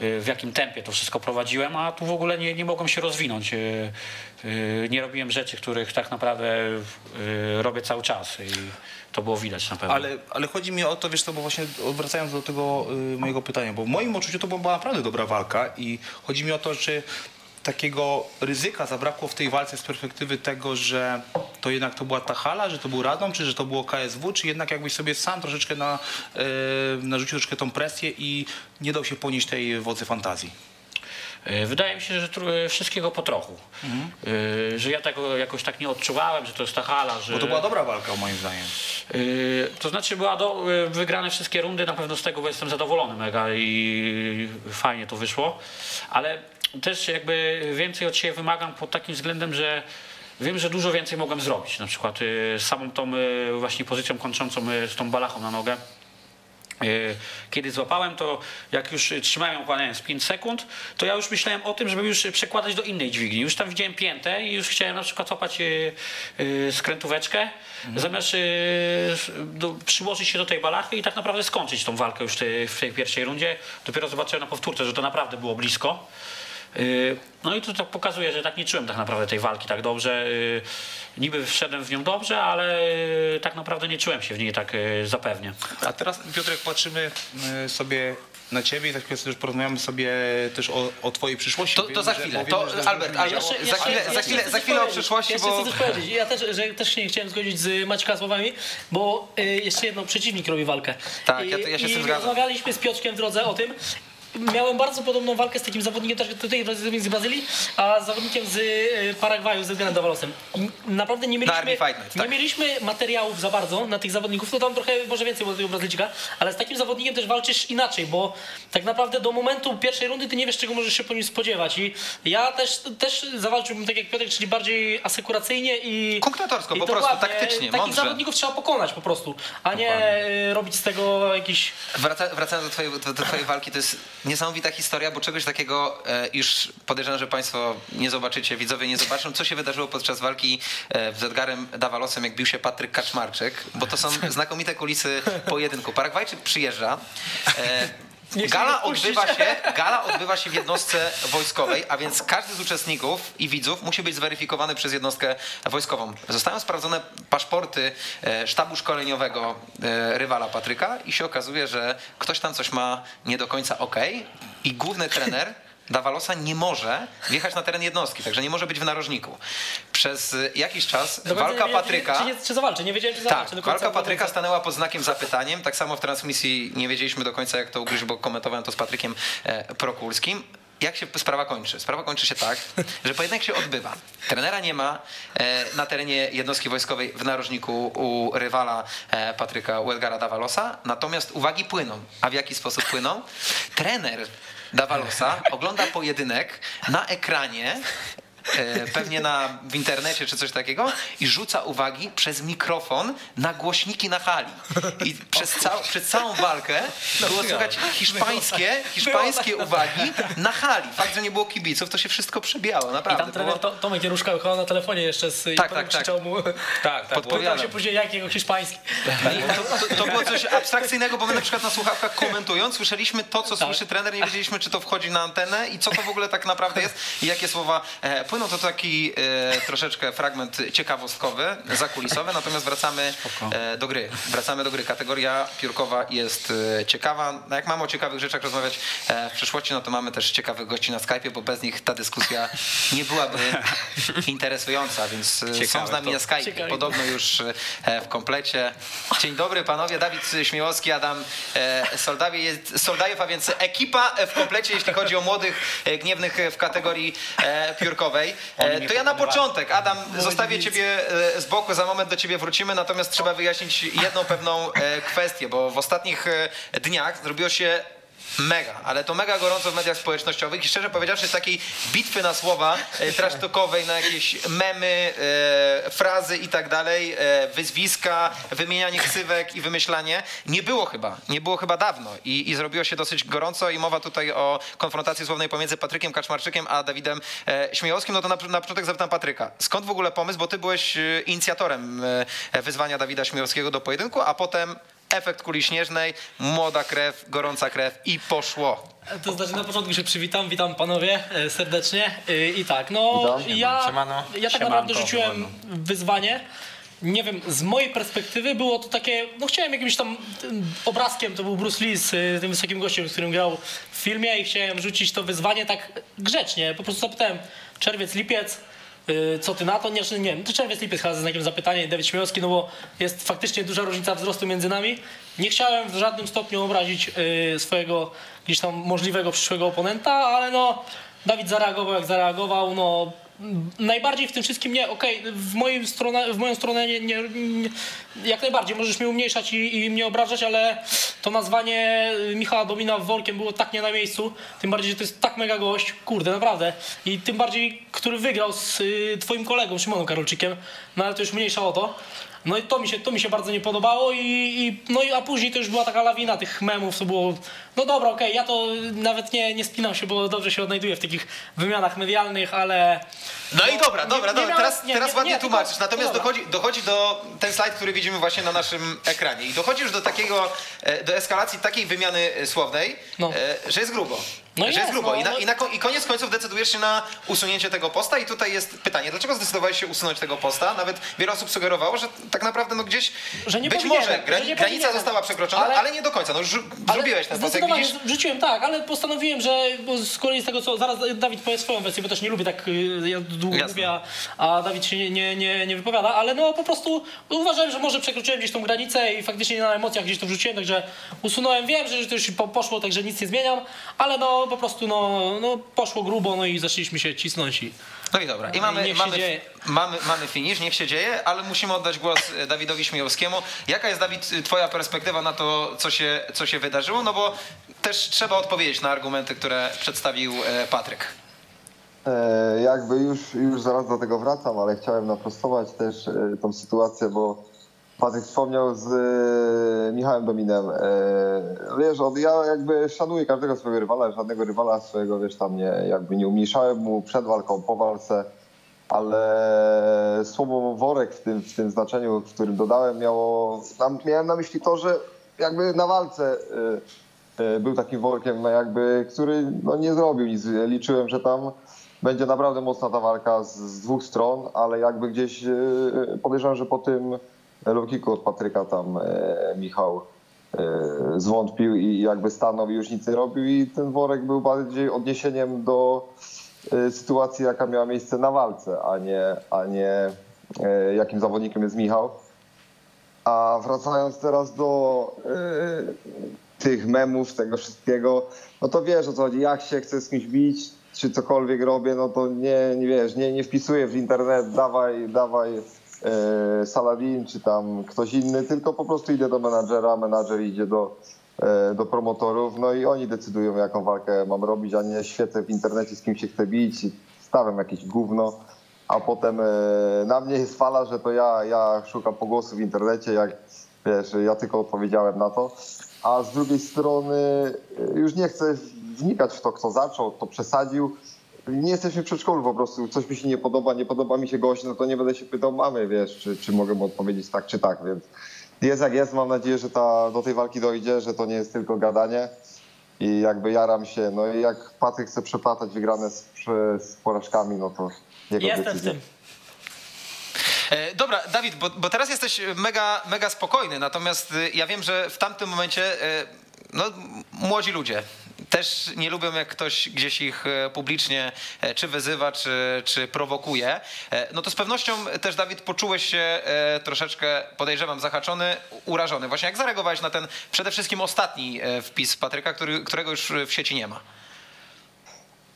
y, w jakim tempie to wszystko prowadziłem, a tu w ogóle nie, nie mogłem się rozwinąć. Y, y, Nie robiłem rzeczy, których tak naprawdę robię cały czas i to było widać na pewno. Ale, ale chodzi mi o to, wiesz co, bo właśnie wracając do tego mojego pytania, bo w moim odczuciu to była naprawdę dobra walka i chodzi mi o to, czy takiego ryzyka zabrakło w tej walce z perspektywy tego, że to jednak to była ta hala, że to był Radom, czy że to było KSW, czy jednak jakbyś sobie sam troszeczkę na, y, narzucił troszeczkę tą presję i nie dał się ponieść tej wodzy fantazji. Y, Wydaje mi się, że tru- wszystkiego po trochu. Y, Że ja tego jakoś tak nie odczuwałem, że to jest ta hala, że... Bo to była dobra walka moim zdaniem. To znaczy była do, wygrane wszystkie rundy, na pewno z tego jestem zadowolony mega i fajnie to wyszło, ale też jakby więcej od siebie wymagam pod takim względem, że wiem, że dużo więcej mogłem zrobić, na przykład z samą tą właśnie pozycją kończącą z tą balachą na nogę. Yy, Kiedy złapałem to, jak już trzymałem ją układając 5 sekund, to ja już myślałem o tym, żeby już przekładać do innej dźwigni. Już tam widziałem piętę i już chciałem na przykład łapać yy, yy, skrętóweczkę, zamiast yy, do, przyłożyć się do tej balachy i tak naprawdę skończyć tą walkę już w tej pierwszej rundzie. Dopiero zobaczyłem na powtórce, że to naprawdę było blisko. Yy, No i to tak pokazuje, że tak nie czułem tak naprawdę tej walki tak dobrze. Yy, Niby wszedłem w nią dobrze, ale yy, tak naprawdę nie czułem się w niej tak zapewnie. A teraz, Piotrek, patrzymy y, sobie na ciebie i za chwilę też porozmawiamy sobie też o, o twojej przyszłości. To, Wiemy, to za że- chwilę. wiemy, To, Albert, Albert, działo. za chwilę, za chwilę, za chwilę o przyszłości, jeszcze bo... chcę coś powiedzieć. Ja też, że też się nie chciałem zgodzić z Maćka słowami, bo y, jeszcze jedno, przeciwnik robi walkę. Tak, I, ja- ja się z i tym zgadzam. rozmawialiśmy z Piotrkiem w drodze o tym. Miałem bardzo podobną walkę z takim zawodnikiem też tutaj z Brazylii, a z zawodnikiem z y, Paragwaju, z Edgarem Dawalosem. Naprawdę nie mieliśmy, Night, nie tak. mieliśmy materiałów za bardzo na tych zawodników, to tam trochę może więcej było tego Brazylijczyka, ale z takim zawodnikiem też walczysz inaczej, bo tak naprawdę do momentu pierwszej rundy ty nie wiesz, czego możesz się po nim spodziewać. I ja też, też zawalczyłbym tak jak Piotrek, czyli bardziej asekuracyjnie i... Kunktatorsko, i po prostu, dokładnie, taktycznie, Takich mądrze. zawodników trzeba pokonać po prostu, a nie y, robić z tego jakiś... Wraca, wracając do twojej, do, do twojej walki, to jest niesamowita historia, bo czegoś takiego e, już podejrzewam, że państwo nie zobaczycie, widzowie nie zobaczą, co się wydarzyło podczas walki e, z Edgarem Dawalosem, jak bił się Patryk Kaczmarczyk, bo to są znakomite kulisy pojedynku. Paragwajczyk przyjeżdża, e, Gala odbywa, się, gala odbywa się w jednostce wojskowej, a więc każdy z uczestników i widzów musi być zweryfikowany przez jednostkę wojskową. Zostają sprawdzone paszporty e, sztabu szkoleniowego e, rywala Patryka i się okazuje, że ktoś tam coś ma nie do końca ok i główny trener Dawalosa nie może wjechać na teren jednostki, także nie może być w narożniku. Przez e, jakiś czas Do końca walka nie Patryka... Czy, czy, czy zawalczy, nie wiedziałem, czy Tak, zawalczy. końca- walka Patryka stanęła pod znakiem zapytaniem. Tak samo w transmisji nie wiedzieliśmy do końca, jak to ugryźć, bo komentowałem to z Patrykiem e, Prokulskim. Jak się sprawa kończy? Sprawa kończy się tak, że pojedynek się odbywa. Trenera nie ma e, na terenie jednostki wojskowej w narożniku u rywala e, Patryka Uedgara Dawalosa, natomiast uwagi płyną. A w jaki sposób płyną? Trener Dawalosa ogląda pojedynek na ekranie pewnie na, w internecie czy coś takiego i rzuca uwagi przez mikrofon na głośniki na hali. I przez, cał, przez całą walkę było słychać hiszpańskie, hiszpańskie uwagi na hali. Fakt, że nie było kibiców, to się wszystko przebijało, I naprawdę. tam trener to, Tomek Jaruszka chyba na telefonie jeszcze z, i Tak, tak, tak. krzyczał mu, Tak, tak. pytał się później jakiego hiszpański. I to, to, to było coś abstrakcyjnego, bo my na przykład na słuchawkach komentując słyszeliśmy to, co Tak. słyszy trener, nie wiedzieliśmy, czy to wchodzi na antenę i co to w ogóle tak naprawdę jest i jakie słowa e, płyną. To taki e, troszeczkę fragment ciekawostkowy, zakulisowy, natomiast wracamy e, do gry. Wracamy do gry. Kategoria piórkowa jest e, ciekawa. No jak mamy o ciekawych rzeczach rozmawiać e, w przyszłości, no to mamy też ciekawych gości na Skype'ie, bo bez nich ta dyskusja nie byłaby interesująca, więc e, są Ciekawe z nami to. na Skype'ie. Ciekawe. Podobno już e, w komplecie. Dzień dobry panowie, Dawid Śmiałowski, Adam e, Soldawie jest, Soldajew, a więc ekipa w komplecie, jeśli chodzi o młodych e, gniewnych w kategorii e, piórkowej. E, To ja na początek, Adam, zostawię ciebie e, z boku, za moment do ciebie wrócimy, natomiast trzeba wyjaśnić jedną pewną e, kwestię, bo w ostatnich dniach zrobiło się Mega, ale to mega gorąco w mediach społecznościowych i szczerze powiedziawszy takiej bitwy na słowa e, trasztokowej, na jakieś memy, e, frazy i tak dalej, e, wyzwiska, wymienianie ksywek i wymyślanie nie było chyba, nie było chyba dawno I, i zrobiło się dosyć gorąco i mowa tutaj o konfrontacji słownej pomiędzy Patrykiem Kaczmarczykiem a Dawidem e, Śmiałowskim, no to na, na początek zapytam Patryka, skąd w ogóle pomysł, bo ty byłeś e, inicjatorem e, wyzwania Dawida Śmiałowskiego do pojedynku, a potem efekt kuli śnieżnej, młoda krew, gorąca krew i poszło. To znaczy na początku się przywitam, witam panowie e, serdecznie E, i tak, no ja, ja tak naprawdę rzuciłem wyzwanie. Nie wiem, z mojej perspektywy było to takie, no chciałem jakimś tam obrazkiem, to był Bruce Lee z y, tym wysokim gościem, z którym grał w filmie i chciałem rzucić to wyzwanie tak grzecznie. Po prostu zapytałem, czerwiec, lipiec, co ty na to? Nie, nie wiem, to czerwiec, lipiec chyba ze znakiem zapytania i Dawid Śmiałowski, no bo jest faktycznie duża różnica wzrostu między nami. Nie chciałem w żadnym stopniu obrazić y, swojego gdzieś tam możliwego przyszłego oponenta, ale no Dawid zareagował jak zareagował, no najbardziej w tym wszystkim nie, okej, w, moim stronę, w moją stronę nie, nie, nie, jak najbardziej możesz mnie umniejszać i, i mnie obrażać, ale to nazwanie y, Michała Domina workiem było tak nie na miejscu, tym bardziej, że to jest tak mega gość, kurde, naprawdę. I tym bardziej, który wygrał z y, twoim kolegą Szymonem Karolczykiem, no ale to już mniejsza o to. No i to mi się, to mi się bardzo nie podobało i, i no i a później to już była taka lawina tych memów, to było, no dobra, okej, ja to nawet nie, nie spinam się, bo dobrze się odnajduję w takich wymianach medialnych, ale... No i dobra, dobra, nie dobra. Teraz, nie, teraz nie, ładnie nie, tłumaczysz. Natomiast no dochodzi, dochodzi do ten slajd, który widzimy właśnie na naszym ekranie. I dochodzi już do takiego, e, do eskalacji takiej wymiany e, słownej, No. e, że jest grubo. No że jest, jest, grubo. no, I, na, i, na, I koniec końców decydujesz się na usunięcie tego posta. I tutaj jest pytanie, dlaczego zdecydowałeś się usunąć tego posta? Nawet wiele osób sugerowało, że tak naprawdę no gdzieś Że nie być może że grani, nie granica została przekroczona, ale, Ale- nie do końca. No już zrobiłeś ten post, jak widzisz. Rzuciłem tak, ale postanowiłem, że z kolei z tego co zaraz Dawid powie swoją wersję, bo też nie lubię tak y, ja długo Jasne. mówię, a, Dawid się nie, nie, nie, nie wypowiada, ale no po prostu uważałem, że może przekroczyłem gdzieś tą granicę i faktycznie na emocjach gdzieś to wrzuciłem, także usunąłem. Wiem, że to już po, poszło, także nic nie zmieniam, ale no po prostu no, no poszło grubo, no i zaczęliśmy się cisnąć i No i dobra. I i mamy, niech się mamy, dzieje. mamy, mamy finish, niech się dzieje, ale musimy oddać głos e, Dawidowi Śmiejowskiemu. Jaka jest, Dawid, twoja perspektywa na to, co się, co się wydarzyło? No bo też trzeba odpowiedzieć na argumenty, które przedstawił e, Patryk. E, jakby już, już zaraz do tego wracam, ale chciałem naprostować też e, tą sytuację, bo Patryk wspomniał z e, Michałem Dominem. E, wiesz, ja jakby szanuję każdego swojego rywala, żadnego rywala swojego, wiesz, tam nie, jakby nie umniejszałem mu przed walką, po walce, ale słowo worek w tym, w tym znaczeniu, w którym dodałem, miało, miałem na myśli to, że jakby na walce e, był takim workiem, no jakby, który no nie zrobił nic. Liczyłem, że tam będzie naprawdę mocna ta walka z, z dwóch stron, ale jakby gdzieś podejrzewam, że po tym low kicku od Patryka tam e, Michał e, zwątpił i jakby stanął i już nic nie robił i ten worek był bardziej odniesieniem do e, sytuacji, jaka miała miejsce na walce, a nie, a nie jakim zawodnikiem jest Michał. A wracając teraz do tych memów, tego wszystkiego, no to wiesz o co chodzi, jak się chcę z kimś bić, czy cokolwiek robię, no to nie, nie wiesz, nie, nie wpisuję w internet, dawaj, dawaj e, Saladin, czy tam ktoś inny, tylko po prostu idę do menadżera, menadżer idzie do, e, do promotorów, no i oni decydują, jaką walkę mam robić, a nie świecę w internecie, z kim się chcę bić, stawiam jakieś gówno, a potem e, na mnie jest fala, że to ja, ja szukam pogłosu w internecie, jak wiesz, ja tylko odpowiedziałem na to, a z drugiej strony już nie chcę wnikać w to, kto zaczął, kto przesadził, nie jesteśmy w przedszkolu po prostu, coś mi się nie podoba, nie podoba mi się gość, no to nie będę się pytał mamy, wiesz, czy, czy mogę mu odpowiedzieć tak czy tak, więc jest jak jest, mam nadzieję, że ta, do tej walki dojdzie, że to nie jest tylko gadanie i jakby jaram się, no i jak Patryk chce przeplatać wygrane z, z porażkami, no to jego Jestem w decyzja. tym. E, Dobra, Dawid, bo, bo teraz jesteś mega, mega spokojny, natomiast y, ja wiem, że w tamtym momencie e, no, młodzi ludzie też nie lubią, jak ktoś gdzieś ich e, publicznie e, czy wyzywa, czy, czy prowokuje. E, No to z pewnością też, Dawid, poczułeś się troszeczkę, podejrzewam, zahaczony, urażony. Właśnie jak zareagowałeś na ten przede wszystkim ostatni wpis Patryka, który, którego już w sieci nie ma?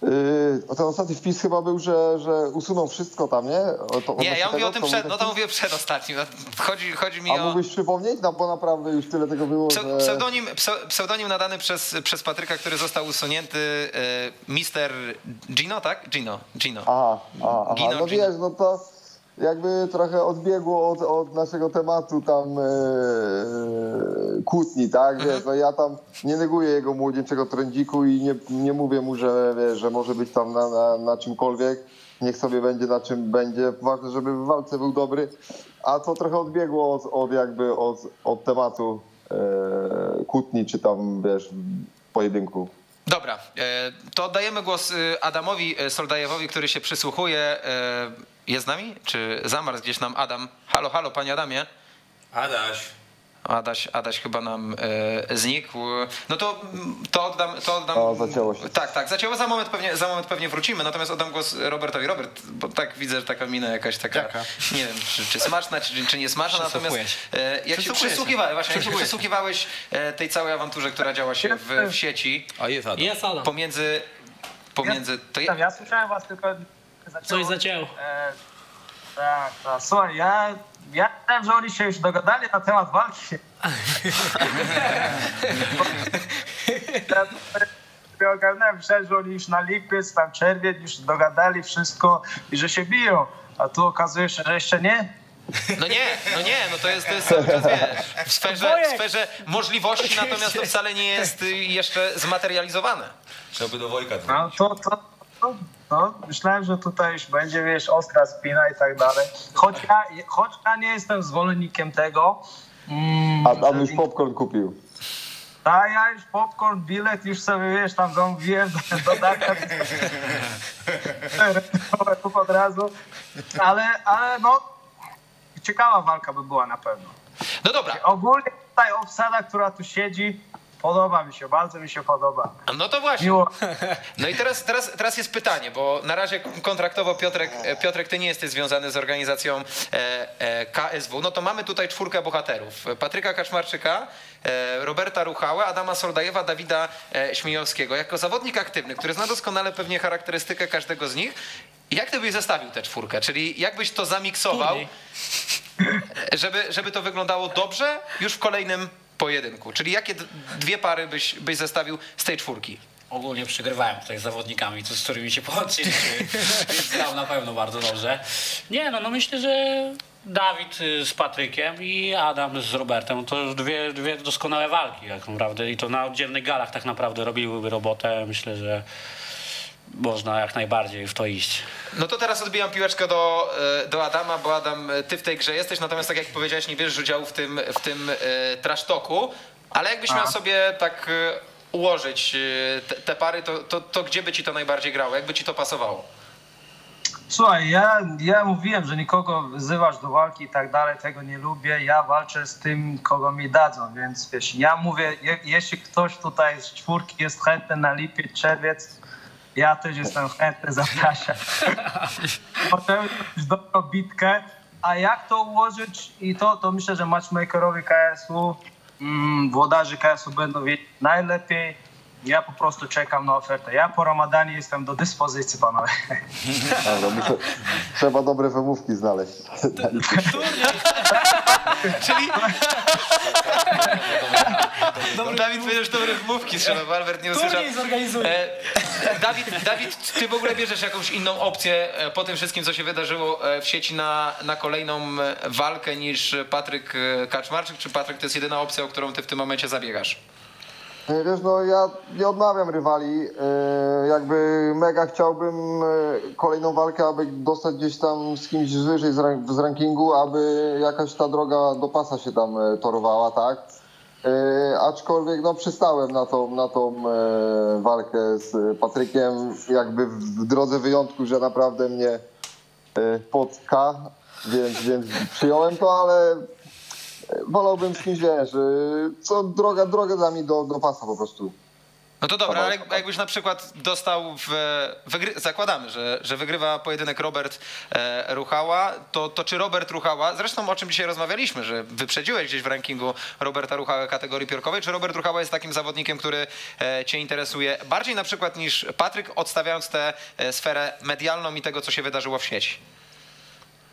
Yy, a ten ostatni wpis chyba był, że, że usuną wszystko tam, nie? To, Nie, ja mówię tego, o tym przed, no to mówię przedostatnim. No, Chodzi, chodzi mi A o... mógłbyś przypomnieć? No bo naprawdę już tyle tego było, Pse- że... Pseudonim, pse- pseudonim nadany przez, przez Patryka, który został usunięty, e, Mister Gino, tak? Gino, Gino. Aha, aha, aha. Gino, no Gino. wiesz, no to jakby trochę odbiegło od, od naszego tematu tam e, kłótni, tak? Mhm. Wiesz, no ja tam nie neguję jego młodzieńczego trędziku i nie, nie mówię mu, że, wiesz, że może być tam na, na, na czymkolwiek. Niech sobie będzie na czym będzie. Ważne, żeby w walce był dobry. A to trochę odbiegło od, od jakby od, od tematu e, kłótni, czy tam, wiesz, pojedynku. Dobra, e, to oddajemy głos e, Adamowi e, Soldajewowi, który się przysłuchuje. Jest z nami? Czy zamarł gdzieś nam Adam? Halo, halo, panie Adamie. Adaś. Adaś, Adaś chyba nam e, znikł. No to, to oddam. To oddam O, zacięło się. Tak, tak, zacięło. Za moment, pewnie, za moment pewnie wrócimy. Natomiast oddam głos Robertowi. Robert, bo tak widzę, że taka mina jakaś taka. Jaka? Nie wiem, czy, czy smaczna, czy, czy nie smaczna. Natomiast e, jak się przysłuchiwałeś, właśnie, jak się przysłuchiwałeś e, tej całej awanturze, która działa się w, w sieci A jest Adam. Jest Adam. pomiędzy. Pomiędzy. To Ja, ja, ja słyszałem was tylko... zaczęło- Coś zacięło. E, tak, tak. Słuchaj, ja, ja wiem, że oni się już dogadali na temat walki. ja ogarnąłem, że oni już na lipiec, tam czerwiec już dogadali wszystko i że się biją. A tu okazuje się, że jeszcze nie. no nie, no nie, no to jest, to jest cały czas wiesz, w sferze, w sferze możliwości, natomiast to wcale nie jest y, jeszcze zmaterializowane. Trzeba by do Wojka No to, to, to, to myślałem, że tutaj już będzie, wiesz, ostra spina i tak dalej. Choć ja, choć ja nie jestem zwolennikiem tego. Mm, A tam już popcorn kupił. Tak, ja już popcorn, bilet już sobie, wiesz, tam zamówiłem do, do Daka. od razu. Ale, ale no, ciekawa walka by była na pewno. No dobra, Ogólnie tutaj obsada, która tu siedzi, podoba mi się, bardzo mi się podoba. no to właśnie. Miło. No i teraz, teraz, teraz jest pytanie, bo na razie kontraktowo Piotrek, e, Piotrek, ty nie jesteś związany z organizacją e, e, KSW, no to mamy tutaj czwórkę bohaterów. Patryka Kaczmarczyka, Roberta Ruchałę, Adama Soldajewa, Dawida Śmiejowskiego. Jako zawodnik aktywny, który zna doskonale pewnie charakterystykę każdego z nich, jak ty byś zestawił tę czwórkę? Czyli jak byś to zamiksował, Turniej. żeby, żeby to wyglądało dobrze już w kolejnym pojedynku? Czyli jakie dwie pary byś, byś zestawił z tej czwórki? Ogólnie przegrywałem tutaj z zawodnikami, z którymi się połączyliśmy, więc znam na pewno bardzo dobrze. Nie no, no myślę, że Dawid y, z Patrykiem i Adam z Robertem to już dwie, dwie doskonałe walki tak naprawdę i to na oddzielnych galach tak naprawdę robiłyby robotę. Myślę, że można jak najbardziej w to iść. No to teraz odbijam piłeczkę do, e, do Adama, bo Adam, e, ty w tej grze jesteś, natomiast tak jak powiedziałeś, nie bierzesz udziału w tym, w tym e, trash talku, ale jakbyś miał sobie tak ułożyć te, te pary, to, to, to gdzie by ci to najbardziej grało? Jakby ci to pasowało? Słuchaj, ja, ja mówiłem, że nikogo wzywasz do walki i tak dalej, tego nie lubię. Ja walczę z tym, kogo mi dadzą, więc wiesz, ja mówię, je, jeśli ktoś tutaj z czwórki jest chętny na lipiec, czerwiec, ja też jestem chętny, zapraszam. Potem dobrą bitkę. A jak to ułożyć? I to, to myślę, że matchmakerowie KSU, mm, włodarze KSU będą wiedzieć najlepiej. Ja po prostu czekam na ofertę. Ja po Ramadanie jestem do dyspozycji, panowie. Dobra, muszę, trzeba dobre wymówki znaleźć. Czyli... Dawid powiedział, że dobre wymówki strzelał, Albert nie usłyszał. Turniej zorganizuje. E, Dawid, Dawid, ty w ogóle bierzesz jakąś inną opcję e, po tym wszystkim, co się wydarzyło e, w sieci na, na kolejną walkę niż Patryk Kaczmarczyk? Czy Patryk to jest jedyna opcja, o którą ty w tym momencie zabiegasz? Wiesz, no ja nie odmawiam rywali. Jakby mega chciałbym e, kolejną walkę, aby dostać gdzieś tam z kimś wyżej z rank- z rankingu, aby jakaś ta droga do pasa się tam e, torowała, tak? E, Aczkolwiek no przystałem na tą, na tą walkę z Patrykiem, jakby w drodze wyjątku, że naprawdę mnie spotka, więc, więc przyjąłem to, ale wolałbym z kimś, wiesz, y, co droga, droga dla mnie do, do pasa po prostu. No to dobra, ale jak- jakbyś na przykład dostał w, zakładamy, że, że wygrywa pojedynek Robert e, Ruchała, to, to czy Robert Ruchała, zresztą o czym dzisiaj rozmawialiśmy, że wyprzedziłeś gdzieś w rankingu Roberta Ruchałę kategorii piórkowej, czy Robert Ruchała jest takim zawodnikiem, który e, cię interesuje bardziej na przykład niż Patryk, odstawiając tę e, sferę medialną i tego, co się wydarzyło w sieci?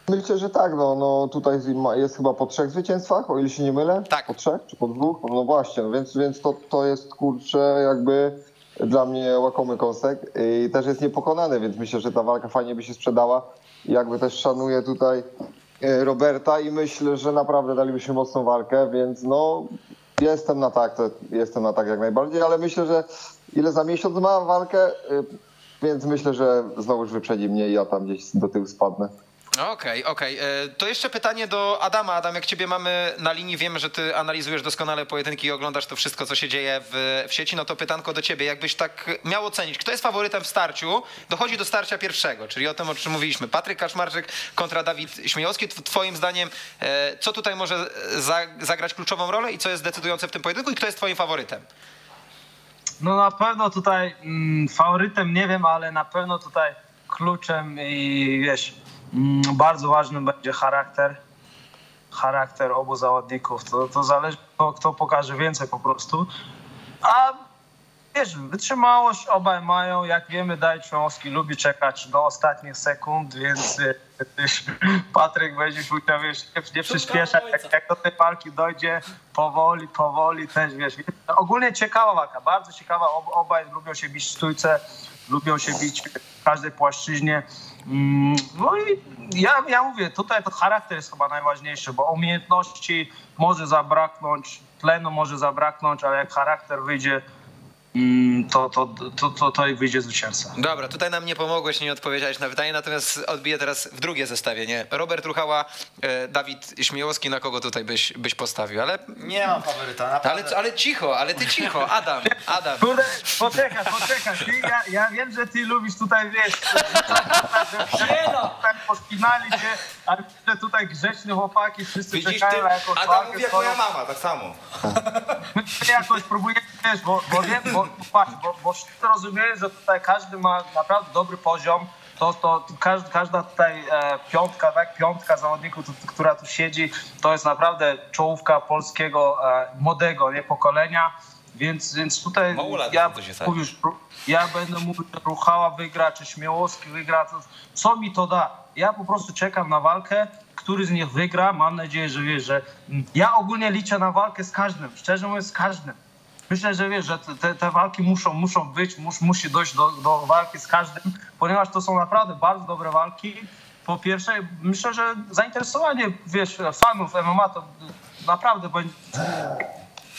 Myślę, że tak, no, no tutaj jest chyba po trzech zwycięstwach, o ile się nie mylę. Tak. Po trzech czy po dwóch? No właśnie, no więc, więc to, to jest kurczę jakby dla mnie łakomy kąsek i też jest niepokonany, więc myślę, że ta walka fajnie by się sprzedała. I jakby też szanuję tutaj e, Roberta i myślę, że naprawdę dalibyśmy mocną walkę, więc no jestem na tak, jestem na tak jak najbardziej, ale myślę, że ile za miesiąc ma walkę, y, więc myślę, że znowu już wyprzedzi mnie i ja tam gdzieś do tyłu spadnę. Okej, okej. E, To jeszcze pytanie do Adama. Adam, jak ciebie mamy na linii, wiemy, że ty analizujesz doskonale pojedynki i oglądasz to wszystko, co się dzieje w, w sieci. No to pytanko do ciebie. Jakbyś tak miał ocenić, kto jest faworytem w starciu? Dochodzi do starcia pierwszego, czyli o tym, o czym mówiliśmy. Patryk Kaczmarczyk kontra Dawid Śmiejowski. Tw- Twoim zdaniem, e, co tutaj może za, zagrać kluczową rolę i co jest decydujące w tym pojedynku i kto jest twoim faworytem? No na pewno tutaj mm, faworytem nie wiem, ale na pewno tutaj kluczem i wiesz, bardzo ważny będzie charakter. Charakter obu zawodników. To, to zależy, kto, kto pokaże więcej po prostu. A wiesz, wytrzymałość obaj mają. Jak wiemy, Daj Śmiałowski lubi czekać do ostatnich sekund, więc y, wiesz, Patryk będzie musiał wiesz, nie, przyspieszać. Jak, jak do tej walki dojdzie, powoli, powoli też, wiesz. Ogólnie ciekawa walka, bardzo ciekawa. Ob, obaj lubią się bić w stójce, lubią się bić w każdej płaszczyźnie. Mm, No i ja, ja mówię, tutaj to charakter jest chyba najważniejszy, bo umiejętności może zabraknąć, tlenu może zabraknąć, ale jak charakter wyjdzie, to, to, to, to, to i wyjdzie zwycięzca. Dobra, tutaj nam nie pomogłeś, nie odpowiedziałeś na pytanie, natomiast odbiję teraz w drugie zestawienie. Robert Ruchała, e, Dawid Śmiejowski, na kogo tutaj byś, byś postawił? Ale, Nie mam faworyta, naprawdę. ale, ale cicho, ale ty cicho, Adam, Adam. Kurde, poczekaj, poczekaj. Ty, ja, ja wiem, że ty lubisz tutaj, wiesz, tutaj pospinali cię, ale że tutaj grzeczne chłopaki, wszyscy Widzisz, czekają ty, na jakąś Adam mówi jak moja mama, tak samo. My jakoś próbujemy, wiesz, bo, bo wiem, bo, patrz, bo, bo wszyscy rozumieją, że tutaj każdy ma naprawdę dobry poziom. To, to każda, każda tutaj e, piątka, tak, piątka zawodników, tu, która tu siedzi, to jest naprawdę czołówka polskiego e, młodego nie, pokolenia. Więc, więc tutaj lat, ja, mówisz, ja będę mówił, że Ruchała wygra, czy Śmiałowski wygra. Co mi to da? Ja po prostu czekam na walkę, który z nich wygra. Mam nadzieję, że wiesz, że mm, ja ogólnie liczę na walkę z każdym, szczerze mówiąc z każdym. Myślę, że wiesz, że te- te, walki muszą, muszą być, mus, musi dojść do, do walki z każdym, ponieważ to są naprawdę bardzo dobre walki. Po pierwsze, myślę, że zainteresowanie, wiesz, fanów MMA to naprawdę będzie,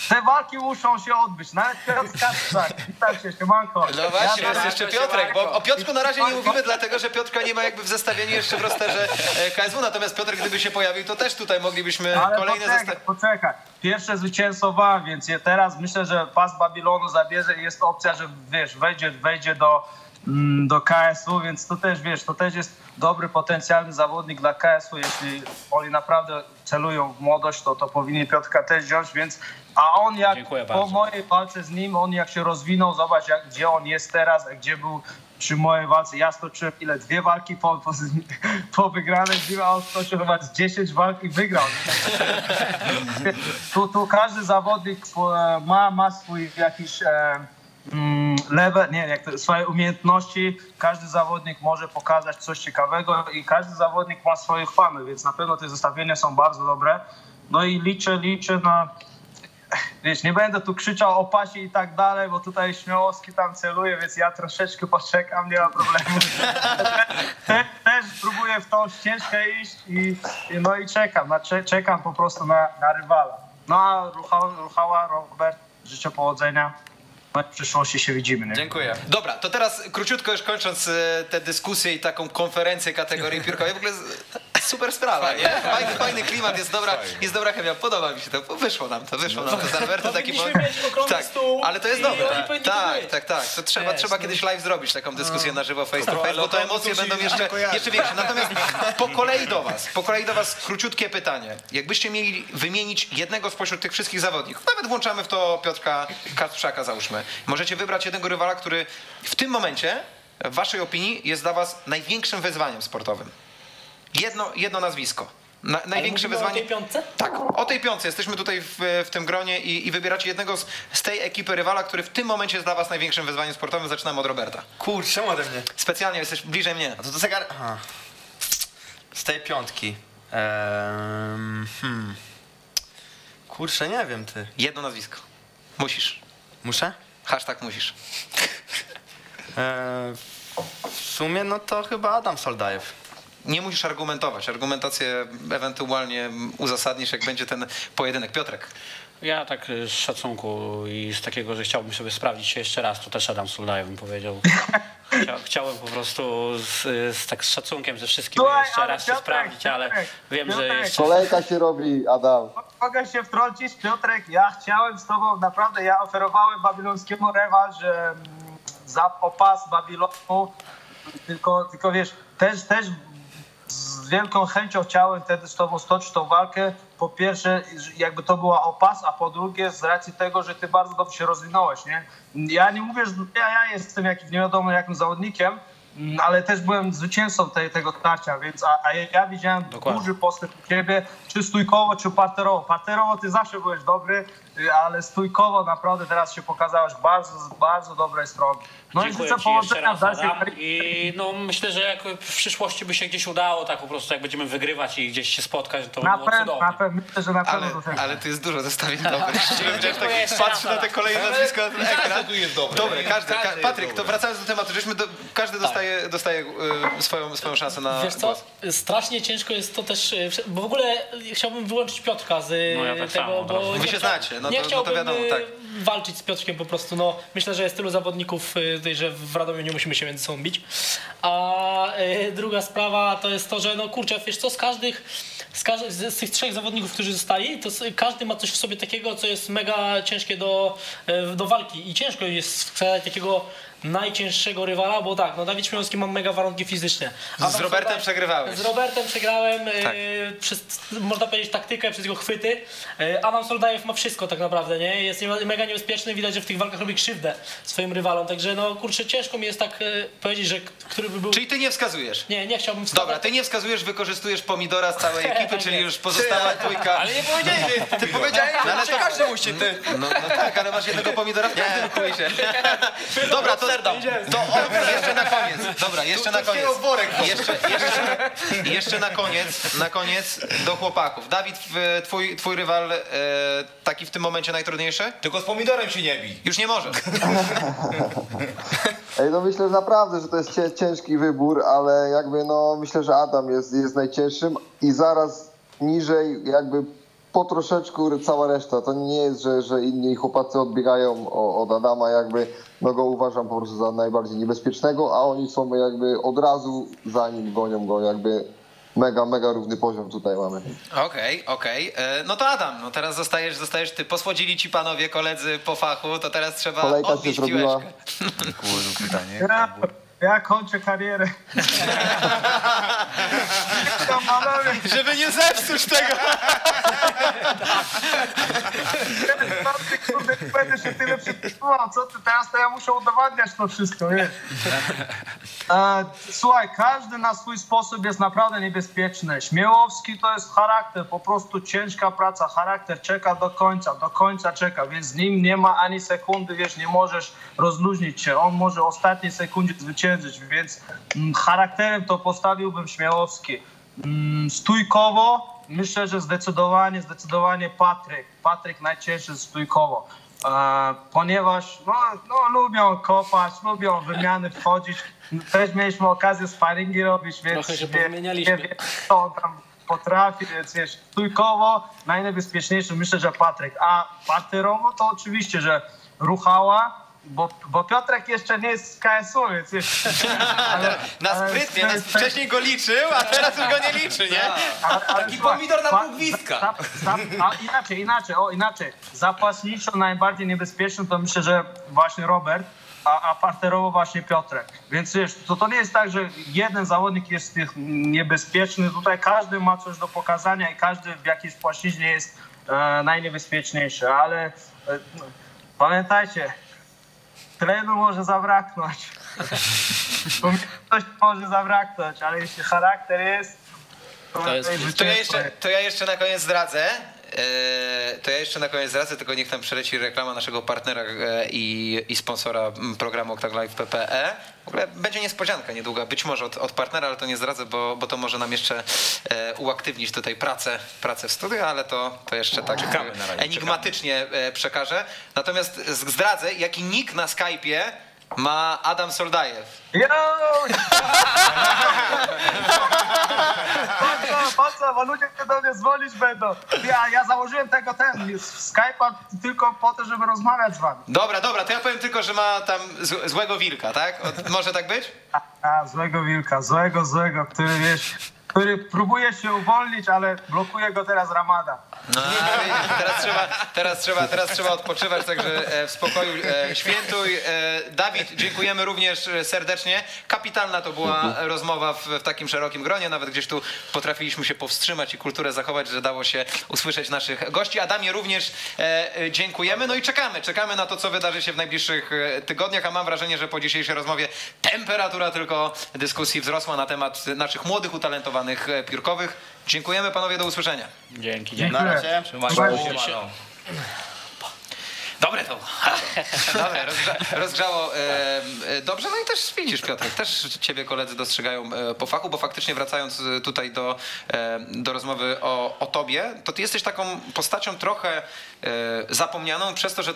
te walki muszą się odbyć. Nawet Piotr Kaczak, witam się, siemanko. No właśnie, Ja jest jeszcze Piotrek, bo o Piotrku na razie nie mówimy, dlatego że Piotrka nie ma jakby w zestawieniu jeszcze w rosterze e, KSW, natomiast Piotr gdyby się pojawił, to też tutaj moglibyśmy Ale kolejne zestawienie. poczekaj. Pierwsze zwycięstwo wam, więc teraz myślę, że pas Babilonu zabierze i jest opcja, że wiesz, wejdzie, wejdzie do, do KSU, więc to też wiesz, to też jest dobry potencjalny zawodnik dla KSU. Jeśli oni naprawdę celują w młodość, to, to powinni Piotrka też wziąć, więc a on jak Dziękuję po bardzo. mojej walce z nim, on jak się rozwinął, zobacz jak, gdzie on jest teraz, a gdzie był przy mojej walce. Ja stoczyłem ile? Dwie walki po, po, po wygranej z nim, a on stoczył chyba z 10 walk i wygrał. tu, tu każdy zawodnik e, ma, ma swój jakiś e, mm, level, nie, jak to, swoje umiejętności. Każdy zawodnik może pokazać coś ciekawego i każdy zawodnik ma swoich fanów, więc na pewno te zestawienia są bardzo dobre. No i liczę, liczę na wiesz, nie będę tu krzyczał o pasie i tak dalej, bo tutaj Śmiałowski tam celuje, więc ja troszeczkę poczekam, nie ma problemu. Te, też próbuję w tą ścieżkę iść i, no i czekam, czekam po prostu na, na rywala. No a Ruchała Robert, życzę powodzenia. W przyszłości się widzimy, nie? Dziękuję. Dobra, to teraz króciutko już kończąc e, tę dyskusję i taką konferencję kategorii piórkowej, w ogóle super sprawa, nie? Fajny, fajny klimat, jest dobra, jest dobra chemia, podoba mi się to, wyszło nam to, wyszło nam to z Albertem taki okrągły tak, ale to jest dobre, tak, tak, tak, tak, to trzeba, Wiesz, trzeba no. kiedyś live zrobić taką dyskusję na żywo face to face, bo to to emocje będą jeszcze, jeszcze większe, natomiast po kolei do was, po kolei do was króciutkie pytanie, jakbyście mieli wymienić jednego spośród tych wszystkich zawodników, nawet włączamy w to Piotrka Kacprzaka załóżmy, możecie wybrać jednego rywala, który w tym momencie, w waszej opinii, jest dla was największym wyzwaniem sportowym. Jedno, jedno nazwisko. Na, największe mówimy o wyzwanie. tej piątce? Tak, o tej piątce. Jesteśmy tutaj w, w tym gronie i, i wybieracie jednego z, z tej ekipy rywala, który w tym momencie jest dla was największym wyzwaniem sportowym. Zaczynamy od Roberta. Kurczę, czemu ode mnie? Specjalnie jesteś bliżej mnie. A to to zegar... Aha. Z tej piątki. Ehm, hmm. Kurczę, nie wiem ty. Jedno nazwisko. Musisz. Muszę? Hashtag musisz. Eee, w sumie no to chyba Adam Soldajew. Nie musisz argumentować. Argumentację ewentualnie uzasadnisz, jak będzie ten pojedynek. Piotrek. Ja tak y, z szacunku i z takiego, że chciałbym sobie sprawdzić się jeszcze raz, to też Adam Suldajew bym powiedział. Chcia, chciałem po prostu z, z, tak z szacunkiem ze wszystkim Słuchaj, jeszcze ale raz się Piotrek, sprawdzić, ale Piotrek, wiem, że Piotrek. jeszcze... Kolejka się robi, Adam. Mogę się wtrącić, Piotrek, ja chciałem z tobą, naprawdę, ja oferowałem babilońskiemu rewanż że za opas Babilonu, tylko, tylko wiesz, też, też z wielką chęcią chciałem wtedy z tobą stoczyć tą walkę. Po pierwsze, jakby to była opas, a po drugie z racji tego, że ty bardzo dobrze się rozwinąłeś, nie? Ja nie mówię, że ja, ja jestem jakimś nie wiadomo jakim zawodnikiem, ale też byłem zwycięzcą tej, tego tarcia, więc a, a ja widziałem Dokładnie. duży postęp u ciebie, czy stójkowo, czy parterowo. Parterowo ty zawsze byłeś dobry, ale stójkowo naprawdę teraz się pokazałeś bardzo, z bardzo dobrej strony. No Dziękuję i życzę powodzenia w dalszej. I no, myślę, że jak w przyszłości by się gdzieś udało, tak po prostu jak będziemy wygrywać i gdzieś się spotkać, to by Na było pewno, cudownie. na pewno, myślę, że na pewno Ale, to ale tu jest dużo zestawień dobrych. Tak patrzę na te kolejne nazwiska na ten ekran. tu jest dobry. Dobre, każdy. Ka Każdy jest Patryk, to wracając do tematu, żeśmy do, każdy dostaje, dostaje y, swoją, swoją szansę na Wiesz co, głos. strasznie ciężko jest to też, y, bo w ogóle chciałbym wyłączyć Piotrka z y, No ja tak tego, samo, bo Wy się znacie, no nie to- no to chciałbym wiadomo, y, tak. walczyć z Piotrkiem po prostu, no myślę, że jest tylu zawodników, y, że w Radomiu nie musimy się między sobą bić. A y, druga sprawa to jest to, że no kurczę, wiesz co, z każdych, z, z, tych trzech zawodników, którzy zostali, to każdy ma coś w sobie takiego, co jest mega ciężkie do, do walki i ciężko jest wskazać takiego najcięższego rywala, bo tak, no Dawid Śmiałowski ma mega warunki fizyczne. Z Adam Robertem Solda- przegrywałeś. Z Robertem przegrałem Tak. e, przez, można powiedzieć, taktykę, przez jego chwyty. E, Adam Soldajew ma wszystko tak naprawdę, nie? Jest mega niebezpieczny, widać, że w tych walkach robi krzywdę swoim rywalom, także no kurczę, ciężko mi jest tak e, powiedzieć, że który by był... Czyli ty nie wskazujesz. Nie, nie chciałbym wskazać. Dobra, ty nie wskazujesz, wykorzystujesz pomidora z całej ekipy, czyli już pozostała dwójka. Ale nie powiedziałeś, że ty powiedziałeś, No, ale że to- każdy musi ty. No, no tak, ale masz jednego pomidora w każdym. Dobra, to, to o, jeszcze na koniec. Dobra, jeszcze na koniec. Jeszcze, jeszcze, jeszcze na koniec, na koniec do chłopaków. Dawid, twój, twój rywal e, taki w tym momencie najtrudniejszy? Tylko z pomidorem się nie bij. Już nie może. Ej, no myślę, że naprawdę, że to jest ciężki wybór, ale jakby no myślę, że Adam jest, jest najcięższym i zaraz niżej jakby po troszeczku cała reszta. To nie jest, że, że inni chłopacy odbiegają od Adama, jakby no go uważam po prostu za najbardziej niebezpiecznego, a oni są jakby od razu za nim gonią go, jakby mega, mega równy poziom tutaj mamy. Okej, okej. E, No to Adam, no teraz zostajesz, zostajesz ty. Posłodzili ci panowie, koledzy po fachu, to teraz trzeba Kolejka się odbić zrobiła. piłeczkę. Kurde, pytanie. Ja, ja kończę karierę. Żeby nie zepsuć tego. Będę się tyle przytrzymał. Co ty teraz, to ja muszę udowadniać to wszystko, wiesz. Słuchaj, każdy na swój sposób jest naprawdę niebezpieczny. Śmiałowski to jest charakter, po prostu ciężka praca. Charakter czeka do końca, do końca czeka, więc z nim nie ma ani sekundy, wiesz, nie możesz rozluźnić się. On może ostatniej sekundzie zwyciężyć, więc mm, charakterem to postawiłbym Śmiałowski. Mm, stójkowo myślę, że zdecydowanie, zdecydowanie Patryk. Patryk najcięższy stójkowo. E, ponieważ no, no, lubią kopać, lubią wymiany wchodzić. Też mieliśmy okazję sparingi robić, więc Trochę się wie, co on tam potrafi, więc wiesz, stójkowo najniebezpieczniejszy myślę, że Patryk. A parterowo to oczywiście, że ruchała, bo, bo Piotrek jeszcze nie jest z KSU, więc wiesz, ale, Na ale- sprytnie, na, wcześniej go liczył, a teraz już go nie liczy, nie? ale, ale Taki słuchaj, pomidor na pa- pół gwizdka. za- za- a inaczej, inaczej, o inaczej. Zapaśniczo najbardziej niebezpieczny to myślę, że właśnie Robert, a, a parterowo właśnie Piotrek. Więc wiesz, to, to nie jest tak, że jeden zawodnik jest tych niebezpieczny. Tutaj każdy ma coś do pokazania i każdy w jakiejś płaszczyźnie jest e, najniebezpieczniejszy, ale e, no, pamiętajcie, tlenu może zabraknąć. Coś może zabraknąć, ale jeśli charakter jest, To jest- zwycięstwo To ja jeszcze, to ja jeszcze na koniec zdradzę. E, To ja jeszcze na koniec zdradzę, tylko niech tam przeleci reklama naszego partnera e, i, i sponsora m, programu Octag Live PPE. W ogóle będzie niespodzianka niedługa, być może od, od partnera, ale to nie zdradzę, bo, bo to może nam jeszcze e, uaktywnić tutaj pracę, pracę w studiu, ale to, to jeszcze tak Czekamy na razie, enigmatycznie e, przekażę. Natomiast zdradzę, jaki nick na Skype'ie ma Adam Soldajew. Yo! Po co, po co, bo ludzie do mnie dzwonić będą. Ja, ja założyłem tego ten, Skype'a tylko po to, żeby rozmawiać z wami. Dobra, dobra, to ja powiem tylko, że ma tam z, złego wilka, tak? Od, może tak być? A, a, złego wilka, złego, złego, który wiesz, który próbuje się uwolnić, ale blokuje go teraz Ramada. No, teraz, trzeba, teraz, trzeba, teraz trzeba odpoczywać, także e, w spokoju e, świętuj. E, Dawid, dziękujemy również serdecznie. Kapitalna to była rozmowa w, w takim szerokim gronie, nawet gdzieś tu potrafiliśmy się powstrzymać i kulturę zachować, że dało się usłyszeć naszych gości. Adamie również dziękujemy. No i czekamy, czekamy na to, co wydarzy się w najbliższych tygodniach, a mam wrażenie, że po dzisiejszej rozmowie temperatura tylko dyskusji wzrosła na temat naszych młodych, utalentowanych e, piórkowych. Dziękujemy panowie, do usłyszenia. Dzięki, dzięki. Dziękuję. Trzymajcie Słuchajcie, się. Dobre to. Dobre, rozgrza, rozgrzało. E, e, dobrze, no i też widzisz, Piotrek, też ciebie koledzy dostrzegają e, po fachu, bo faktycznie wracając tutaj do, do rozmowy o, o tobie, to ty jesteś taką postacią trochę zapomnianą przez to, że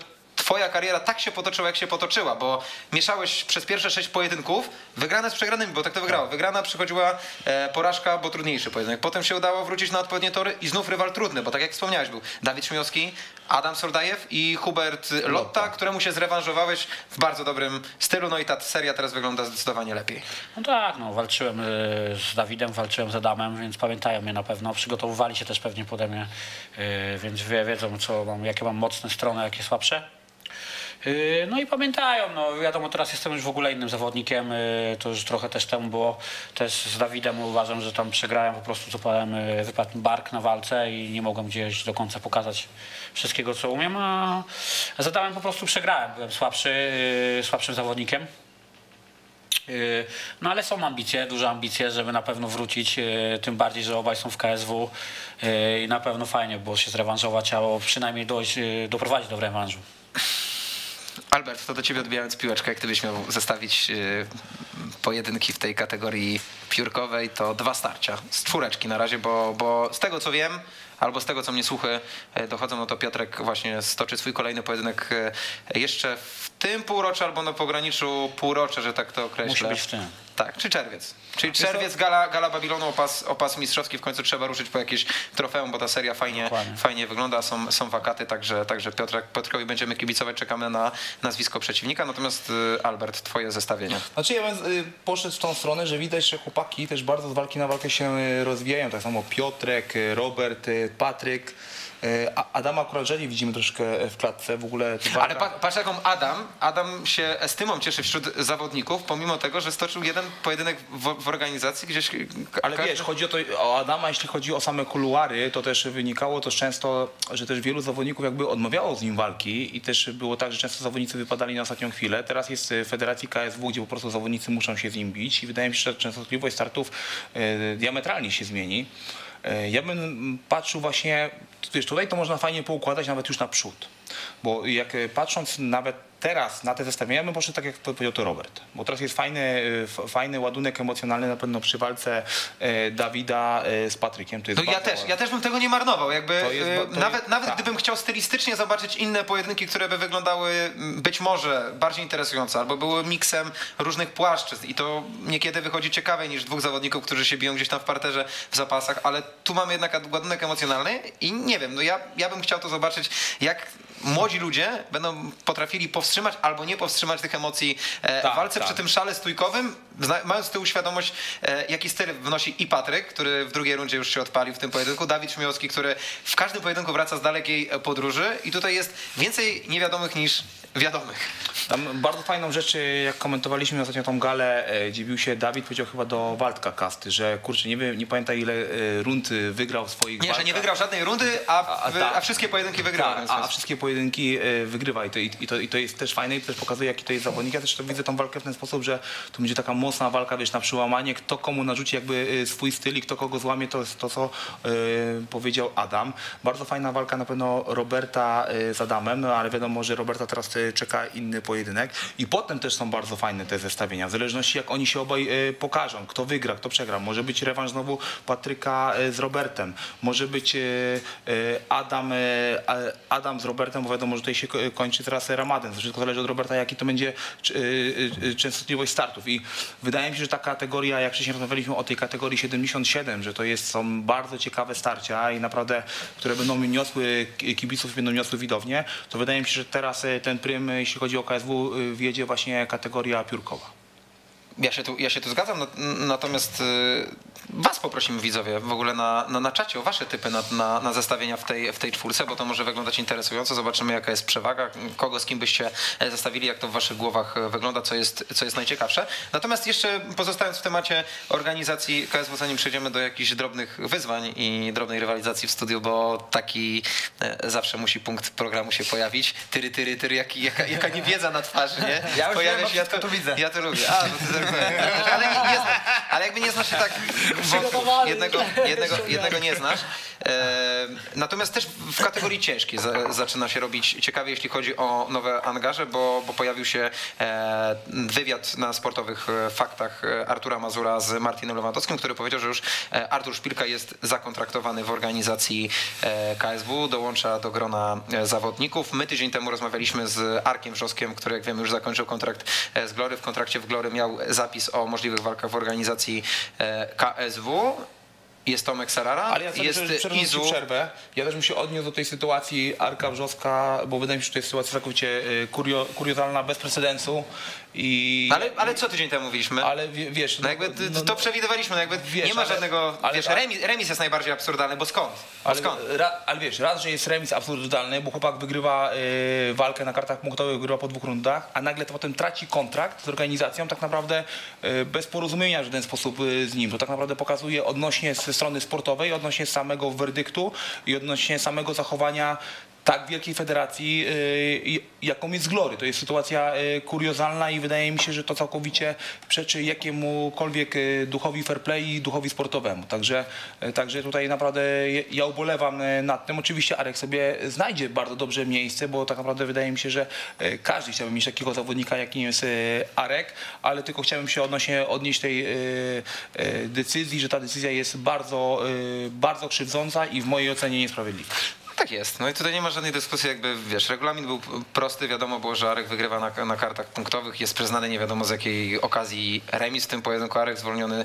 twoja kariera tak się potoczyła, jak się potoczyła, bo mieszałeś przez pierwsze sześć pojedynków, wygrane z przegranymi, bo tak to wygrało. Wygrana przychodziła e, porażka, bo trudniejszy pojedynek. Potem się udało wrócić na odpowiednie tory i znów rywal trudny, bo tak jak wspomniałeś, był Dawid Śmiowski, Adam Sordajew i Hubert Lotta, któremu się zrewanżowałeś w bardzo dobrym stylu, no i ta seria teraz wygląda zdecydowanie lepiej. No tak, no walczyłem y, z Dawidem, walczyłem z Adamem, więc pamiętają mnie na pewno. Przygotowywali się też pewnie pode mnie, y, więc wie, wiedzą, co mam, jakie mam mocne strony, jakie słabsze. Y, No i pamiętają, no wiadomo, teraz jestem już w ogóle innym zawodnikiem, y, to już trochę też temu było, też z Dawidem uważam, że tam przegrałem po prostu, co powiem, y, wypadł bark na walce i nie mogłem gdzieś do końca pokazać wszystkiego, co umiem, a z Adamem po prostu przegrałem, byłem słabszy, słabszym zawodnikiem. No ale są ambicje, duże ambicje, żeby na pewno wrócić, tym bardziej, że obaj są w KSW i na pewno fajnie było się zrewanżować, albo przynajmniej dojść, doprowadzić do rewanżu. Albert, to do ciebie odbijając piłeczkę, jak gdybyś miał zestawić y, pojedynki w tej kategorii piórkowej, to dwa starcia z czwóreczki na razie, bo, bo z tego co wiem, albo z tego, co mnie słuchy e, dochodzą, no to Piotrek właśnie stoczy swój kolejny pojedynek e, jeszcze w tym półroczu, albo na pograniczu półrocza, że tak to określę. Musi być w tym. Tak, czy czerwiec. Czyli czerwiec, gala, gala Babilonu, opas, opas mistrzowski, w końcu trzeba ruszyć po jakieś trofeum, bo ta seria fajnie, Dokładnie. fajnie wygląda, są, są wakaty, także, także Piotrek, Piotrkowi będziemy kibicować, czekamy na nazwisko przeciwnika, natomiast y, Albert, twoje zestawienie. Znaczy ja bym y, poszedł w tą stronę, że widać, że chłopaki też bardzo z walki na walkę się y, rozwijają. Tak samo Piotrek, Robert, Patryk. A Adama akurat rzadziej widzimy troszkę w klatce. W ogóle Ale pa, patrz jaką Adam, Adam się estymą cieszy wśród zawodników, pomimo tego, że stoczył jeden pojedynek w, w organizacji gdzieś... Ale każdy- wiesz, chodzi o to, o Adama, jeśli chodzi o same kuluary, to też wynikało to często, że też wielu zawodników jakby odmawiało z nim walki i też było tak, że często zawodnicy wypadali na ostatnią chwilę. Teraz jest w Federacji KSW, gdzie po prostu zawodnicy muszą się z nim bić i wydaje mi się, że częstotliwość startów e, diametralnie się zmieni. E, Ja bym patrzył właśnie, wiesz, tutaj to można fajnie poukładać nawet już naprzód. Bo jak e, patrząc nawet teraz na te zestawienia, ja bym poszedł tak jak powiedział to Robert. Bo teraz jest fajny, f- fajny ładunek emocjonalny na pewno przy walce e, Dawida e, z Patrykiem. To jest To ja też, ja też bym tego nie marnował. Jakby, To jest y, to nawet jest- nawet tak. gdybym chciał stylistycznie zobaczyć inne pojedynki, które by wyglądały mm, być może bardziej interesująco, albo były miksem różnych płaszczyzn i to niekiedy wychodzi ciekawiej niż dwóch zawodników, którzy się biją gdzieś tam w parterze w zapasach, ale tu mamy jednak ładunek emocjonalny i nie wiem, no ja, ja bym chciał to zobaczyć, jak młodzi ludzie będą potrafili powstrzymać albo nie powstrzymać tych emocji e, Tak, w walce tak. przy tym szale stójkowym, mając z tyłu świadomość, e, jaki styl wnosi i Patryk, który w drugiej rundzie już się odpalił w tym pojedynku, Dawid Szmiowski, który w każdym pojedynku wraca z dalekiej podróży i tutaj jest więcej niewiadomych niż wiadomych. Tam bardzo fajną rzecz, jak komentowaliśmy ostatnio tą galę, e, dziwił się Dawid, powiedział chyba do Waldka Kasty, że kurczę, nie, wiem, nie pamiętaj ile e, rund wygrał w swoich Nie, że nie walkach. wygrał żadnej rundy, a, A- a wszystkie pojedynki wygrał. A, a wszystkie pojedynki wygrywa i to, i, to, i to jest też fajne i też pokazuje jaki to jest zawodnik. Ja też to widzę tą walkę w ten sposób, że to będzie taka mocna walka, wiesz, na przełamanie, kto komu narzuci jakby e, swój styl i kto kogo złamie, to jest to, co e, powiedział Adam. Bardzo fajna walka na pewno Roberta z Adamem, no ale wiadomo, że Roberta teraz czeka inny pojedynek i potem też są bardzo fajne te zestawienia, w zależności jak oni się obaj e, pokażą, kto wygra, kto przegra. Może być rewanż znowu Patryka e, z Robertem, może być Adam, Adam z Robertem, bo wiadomo, że tutaj się ko- kończy teraz Ramadan. Wszystko zależy od Roberta, jaki to będzie częstotliwość startów. I wydaje mi się, że ta kategoria, jak wcześniej rozmawialiśmy o tej kategorii 77, że to jest, są bardzo ciekawe starcia i naprawdę, które będą niosły ki- kibiców, będą niosły widownię, to wydaje mi się, że teraz ten prym, jeśli chodzi o KSW, e, wjedzie właśnie kategoria piórkowa. Ja się tu, ja się tu zgadzam, nat- natomiast y, was poprosimy widzowie w ogóle na, na, na czacie o wasze typy na, na, na zestawienia w tej, w tej czwórce, bo to może wyglądać interesująco. Zobaczymy jaka jest przewaga, kogo z kim byście e, zestawili, jak to w waszych głowach e, wygląda, co jest, co jest najciekawsze. Natomiast jeszcze pozostając w temacie organizacji KSW, zanim przejdziemy do jakichś drobnych wyzwań i drobnej rywalizacji w studiu, bo taki e, zawsze musi punkt programu się pojawić. Tyry, tyry, tyry, jaki, jaka, jaka niewiedza na twarzy, nie? Ja już Pojawia wiem, się, ja to tu widzę. Ja to lubię. A, no to ale, nie, nie ale jakby nie znasz się tak wątków. Jednego, jednego, jednego nie znasz. Natomiast też w kategorii ciężkiej za, zaczyna się robić ciekawie, jeśli chodzi o nowe angaże, bo, bo pojawił się e, wywiad na sportowych e, faktach e, Artura Mazura z Martinem Lewandowskim, który powiedział, że już Artur Szpilka jest zakontraktowany w organizacji KSW, dołącza do grona zawodników. My tydzień temu rozmawialiśmy z Arkiem Wrzoskiem, który jak wiemy już zakończył kontrakt z Glory. W kontrakcie w Glory miał zapis o możliwych walkach w organizacji e, KSW. Jest Tomek Sarara, Ale ja jest Izu. przerwę. Ja też bym się odniósł do tej sytuacji Arka Wrzoska, bo wydaje mi się, że to jest sytuacja całkowicie y, kurio, kuriozalna, bez precedensu. I, Ale, ale co tydzień temu mówiliśmy? ale wie- wiesz... No jakby t- to przewidywaliśmy, no jakby wiesz, nie ma żadnego, ale- wiesz, remis, remis jest najbardziej absurdalny, bo skąd? Bo Ale, skąd? ra, ale wiesz, raz, że jest remis absurdalny, bo chłopak wygrywa y, walkę na kartach punktowych, wygrywa po dwóch rundach, a nagle to potem traci kontrakt z organizacją, tak naprawdę y, bez porozumienia w żaden sposób y, z nim. To tak naprawdę pokazuje odnośnie ze strony sportowej, odnośnie samego werdyktu i odnośnie samego zachowania tak wielkiej federacji, y, jaką jest Glory. To jest sytuacja y, kuriozalna i wydaje mi się, że to całkowicie przeczy jakiemukolwiek y, duchowi fair play i duchowi sportowemu. Także, także tutaj naprawdę ja ubolewam nad tym. Oczywiście Arek sobie znajdzie bardzo dobrze miejsce, bo tak naprawdę wydaje mi się, że każdy chciałby mieć takiego zawodnika, jakim jest Arek, ale tylko chciałbym się odnośnie, odnieść tej decyzji, że ta decyzja jest bardzo, bardzo krzywdząca i w mojej ocenie niesprawiedliwa. Tak jest. No i tutaj nie ma żadnej dyskusji, jakby wiesz, regulamin był prosty, wiadomo było, że Arek wygrywa na, na kartach punktowych, jest przyznany nie wiadomo z jakiej okazji remis w tym pojedynku. Arek zwolniony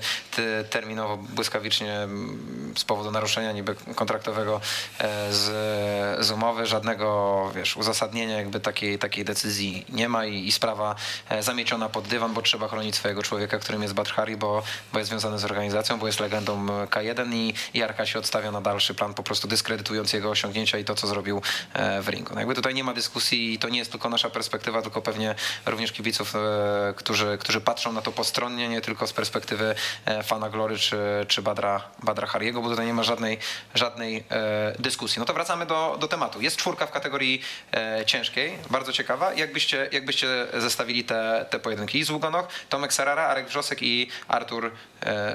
terminowo, błyskawicznie mm, z powodu naruszenia niby kontraktowego e, z, z umowy. Żadnego, wiesz, uzasadnienia jakby takiej, takiej decyzji nie ma i, i sprawa e, zamieciona pod dywan, bo trzeba chronić swojego człowieka, którym jest Badhari, bo, bo jest związany z organizacją, bo jest legendą K1 i, i Arka się odstawia na dalszy plan, po prostu dyskredytując jego osiągnięcia i to, co zrobił e, w ringu. No jakby tutaj nie ma dyskusji i to nie jest tylko nasza perspektywa, tylko pewnie również kibiców, e, którzy, którzy patrzą na to postronnie, nie tylko z perspektywy e, fana Glory czy, czy Badra, Badra Hariego, bo tutaj nie ma żadnej, żadnej dyskusji. No to wracamy do, do tematu. Jest czwórka w kategorii ciężkiej, bardzo ciekawa. Jakbyście, jakbyście zestawili te, te pojedynki? I Zługonoch, Tomek Sarara, Arek Wrzosek i Artur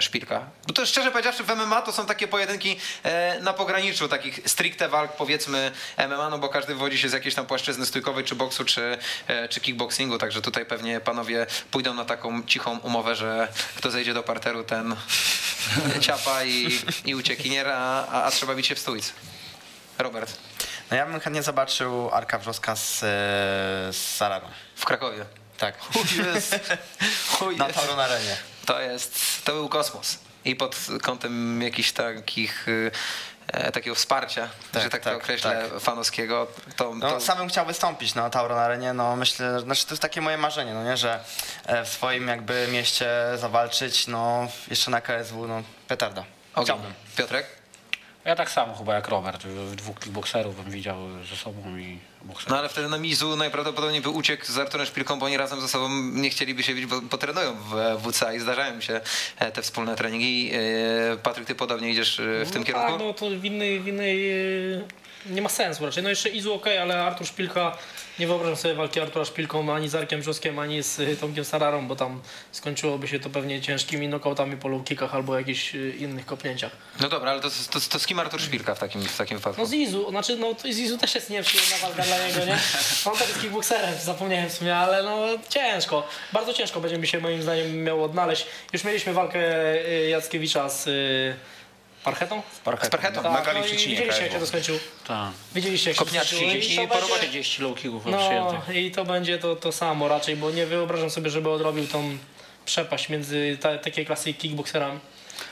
Szpilka. Bo to szczerze powiedziawszy w MMA to są takie pojedynki e, na pograniczu takich stricte walk powiedzmy MMA, no bo każdy wywodzi się z jakiejś tam płaszczyzny stójkowej, czy boksu, czy, e, czy kickboxingu, także tutaj pewnie panowie pójdą na taką cichą umowę, że kto zejdzie do parteru, ten ciapa i, i uciekinier, a, a, trzeba bić się w stójce. Robert, No ja bym chętnie zobaczył Arka Wrzoska z, e, z Sararą. w Krakowie. Tak. Chuj jest. Chuj Na jest. Tauron Arenie. To jest, to był kosmos. I pod kątem jakichś takich, y, e, takiego wsparcia, Tak, że tak, tak, to określę, fanowskiego, to, No, to sam bym chciał wystąpić na Tauron Arenie, no myślę, znaczy to jest takie moje marzenie, no nie, że e, w swoim jakby mieście zawalczyć, no jeszcze na KSW, no petarda. Chciałbym. Piotrek? Ja tak samo chyba jak Robert. Dwóch kickboxerów bym widział ze sobą i. No ale wtedy na Mizu najprawdopodobniej by uciekł z Arturem Szpilką, bo oni razem ze sobą nie chcieliby się bić, bo, bo trenują w WCA i zdarzają się e, te wspólne treningi. E, Patryk, ty podobnie idziesz e, w tym no kierunku? Tak, no to w innej, w innej e, nie ma sensu raczej. No jeszcze Izu ok, ale Artur Szpilka, nie wyobrażam sobie walki Artura Szpilką ani z Arkiem Brzoskiem, ani z e, Tomkiem Sararą, bo tam skończyłoby się to pewnie ciężkimi knockoutami po low kickach albo jakichś e, innych kopnięciach. No dobra, ale to, to, to z kim Artur Szpilka w takim, w takim wypadku? No z Izu, znaczy no z Izu też jest nieprzyjemna walka dla niego, nie? On też jest kickboxerem, zapomniałem w sumie, ale no ciężko. Bardzo ciężko będzie mi się moim zdaniem miało odnaleźć. Już mieliśmy walkę e, Jackiewicza z Parchetą? Z Parchetą. Tak, Nagali no w i Szczecinie, widzieliście jak się to skończył. Tak. Widzieliście jak się to Kopniaczki skończyło. i to po robocie. 30 low kicków No i to będzie to, to samo raczej, bo nie wyobrażam sobie, żeby odrobił tą przepaść między ta, takiej klasy kickboxerami.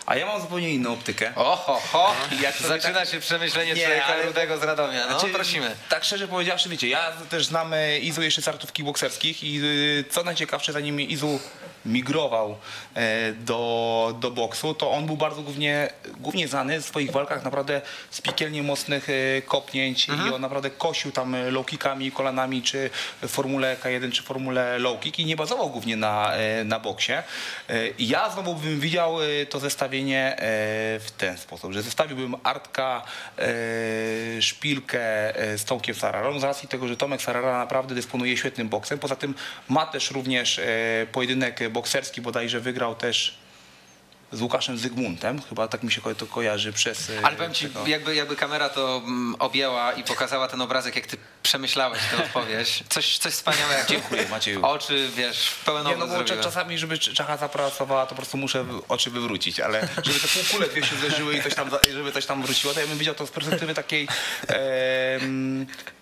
A ja mam zupełnie inną optykę. Oho, ho, sobie zaczyna tak- się przemyślenie Nie, człowieka ale- rudego z Radomia. No Znaczy, prosimy. Tak szczerze powiedziawszy, wiecie, ja też znam e, Izu jeszcze z artów kickboxerskich i y, co najciekawsze, zanim Izu migrował e, do, do boksu, to on był bardzo głównie, głównie znany w swoich walkach naprawdę z piekielnie mocnych e, kopnięć i on naprawdę kosił tam e, low kickami, kolanami, czy w formule K1, czy formule low kick i nie bazował głównie na, e, na boksie. E, ja znowu bym widział e, to zestawienie e, w ten sposób, że zestawiłbym Artka e, Szpilkę e, z Tomkiem Sararą z racji tego, że Tomek Sarara naprawdę dysponuje świetnym boksem. Poza tym ma też również pojedynek bokserski, bodajże wygrał też z Łukaszem Zygmuntem, chyba tak mi się to kojarzy przez... e, Ale powiem ci, tego- jakby, jakby kamera to mm, objęła i pokazała ten obrazek, jak ty przemyślałeś tę odpowiedź. Coś, coś wspaniałego. Dziękuję, Macieju. Oczy, wiesz, pełen Nie, no bo czasami, żeby cz- czacha zapracowała, to po prostu muszę oczy wywrócić, ale żeby te półkule dwie się zderzyły i coś tam, żeby coś tam wróciło, to ja bym widział to z perspektywy takiej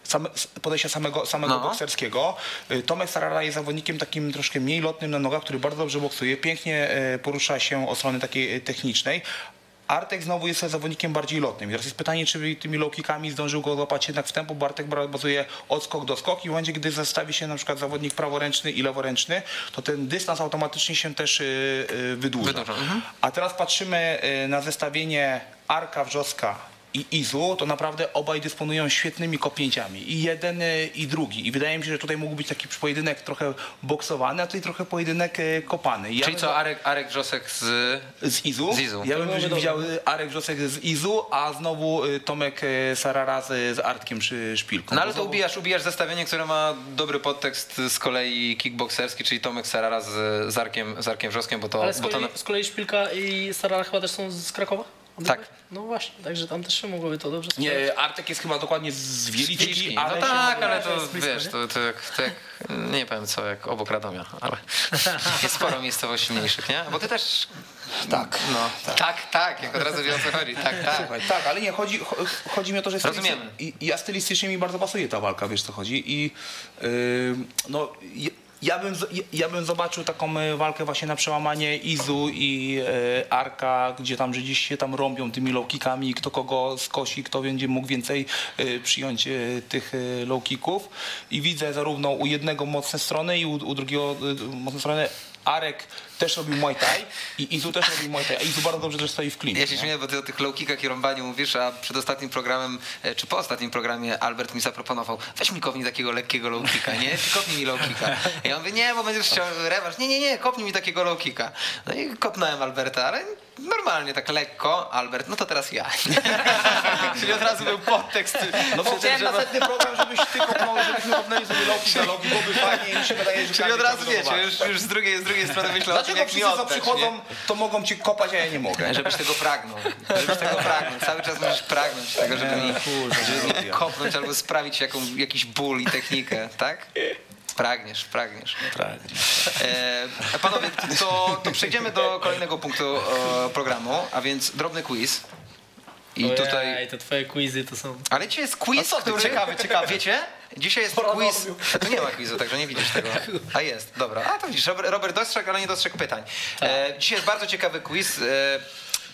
same, podejścia samego, samego No. bokserskiego. Y, Tomek Sarara jest zawodnikiem takim troszkę mniej lotnym na nogach, który bardzo dobrze boksuje, pięknie e, porusza się od strony takiej e, technicznej. Artek znowu jest zawodnikiem bardziej lotnym. I teraz jest pytanie, czy tymi low kickami zdążył go złapać jednak w tempo, bo Artek bazuje od skok do skok i w momencie, gdy zestawi się na przykład zawodnik praworęczny i leworęczny, to ten dystans automatycznie się też y, y, wydłuża. Wydłuża, mhm. A teraz patrzymy y, na zestawienie Arka Wrzoska i Izu, to naprawdę obaj dysponują świetnymi kopnięciami. I jeden e, i drugi. I wydaje mi się, że tutaj mógł być taki pojedynek trochę boksowany, a tutaj trochę pojedynek e, kopany. Ja Czyli bym- co, Arek, Arek Wrzosek z... z Izu. Z Izu. Ja bym byłoby dobre. widział Arek Wrzosek z Izu, a znowu y, Tomek Sarara z, z Artkiem przy szpilką. No ale to znowu- ubijasz, ubijasz zestawienie, które ma dobry podtekst z kolei kickbokserski, czyli Tomek Sarara z, z, Arkiem, z Arkiem Wrzoskiem, bo to... Ale z bo to kolei, na... z kolei Szpilka i Starala chyba też są z Krakowa? Tak. No właśnie, także tam też mogłoby to dobrze sprawdzić. Nie, Artek jest chyba dokładnie z Wieliczki, Wieliczki. ale No tak, ale to wiesz, nie? to, to, jak, to jak, nie powiem co, jak obok Radomia, ale jest sporo miejscowości mniejszych, nie? Bo ty też... Tak. No, tak, tak, jak od razu wie o co chodzi, tak, tak. Słuchaj, tak, ale nie, chodzi, cho- chodzi mi o to, że Rozumiemy. stylistycznie- I, ja stylistycznie mi bardzo pasuje ta walka, wiesz co chodzi. I yy, no, ja, ja, bym, ja, bym zobaczył taką e, walkę właśnie na przełamanie Izu i e, Arka, gdzie tam, że gdzieś się tam rąbią tymi low kickami, kto kogo skosi, kto będzie mógł więcej e, przyjąć e, tych e, low. I widzę zarówno u jednego mocne strony i u, u drugiego e, mocne strony. Arek też robił Muay Thai i Izu też robił Muay Thai, a Izu bardzo dobrze też stoi w klinie. Ja się śmieję, bo ty o tych low kickach i rąbaniu mówisz, a przed ostatnim programem, e, czy po ostatnim programie Albert mi zaproponował, weź mi kopnij takiego lekkiego low kicka, nie? Ty kopnij mi low kicka. Ja mówię, nie, bo będziesz chciał rewanż. Nie, nie, nie, kopnij mi takiego low kicka. No i kopnąłem Alberta, ale normalnie, tak lekko. Albert, no to teraz ja. Czyli od razu był podtekst. No chciałem że- następny program, żebyś ty kopnął, żebyśmy kopnęli sobie logi za logi, byłoby fajnie i mi się wydaje, że Czyli od razu to wiecie, już, już z, drugiej, z drugiej strony myślę o tym, Dlaczego jak mi oddać, przychodzą, nie? to mogą cię kopać, a ja nie mogę? Żebyś tego pragnął. Żebyś tego pragnął. Cały czas musisz pragnąć tego, żeby mi, żeby mi kopnąć albo sprawić jaką, jakiś ból i technikę, tak? Pragniesz, pragniesz. E, panowie, to, to przejdziemy do kolejnego punktu e, programu, a więc drobny quiz. I Ojej, tutaj. te twoje quizy to są... Ale dzisiaj jest quiz, No który... ciekawy, ciekawy. Wiecie? Dzisiaj jest quiz... Tu nie ma quizu, także nie widzisz tego. A jest, dobra. A to widzisz, Robert, Robert dostrzegł, ale nie dostrzegł pytań. E, dzisiaj jest bardzo ciekawy quiz, e,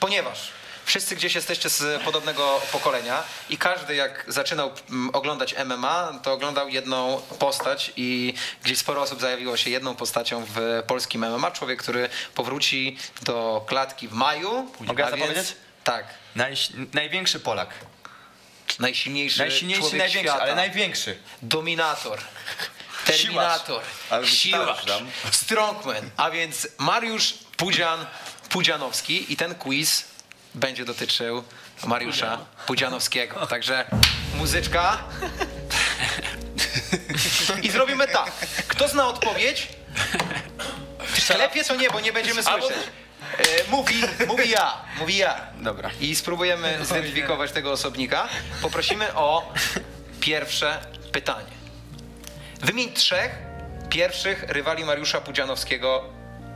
ponieważ wszyscy gdzieś jesteście z podobnego pokolenia i każdy jak zaczynał mm, oglądać MMA, to oglądał jedną postać i gdzieś sporo osób zajawiło się jedną postacią w polskim MMA. Człowiek, który powróci do klatki w maju. Mogę a więc- zapowiedzieć? Tak. Najś- największy Polak. Najsilniejszy, Najsilniejszy, człowiek największy, świata. ale największy. Dominator. Terminator. Siłacz. Strongman. A więc Mariusz Pudzian Pudzianowski i ten quiz będzie dotyczył Mariusza Pudzianowskiego. Także muzyczka. I zrobimy tak. Kto zna odpowiedź? Klepie to nie, bo nie będziemy słyszeć. E, Mówi, mówi ja, mówi ja. Dobra. I spróbujemy zidentyfikować tego osobnika. Poprosimy o pierwsze pytanie. Wymień trzech pierwszych rywali Mariusza Pudzianowskiego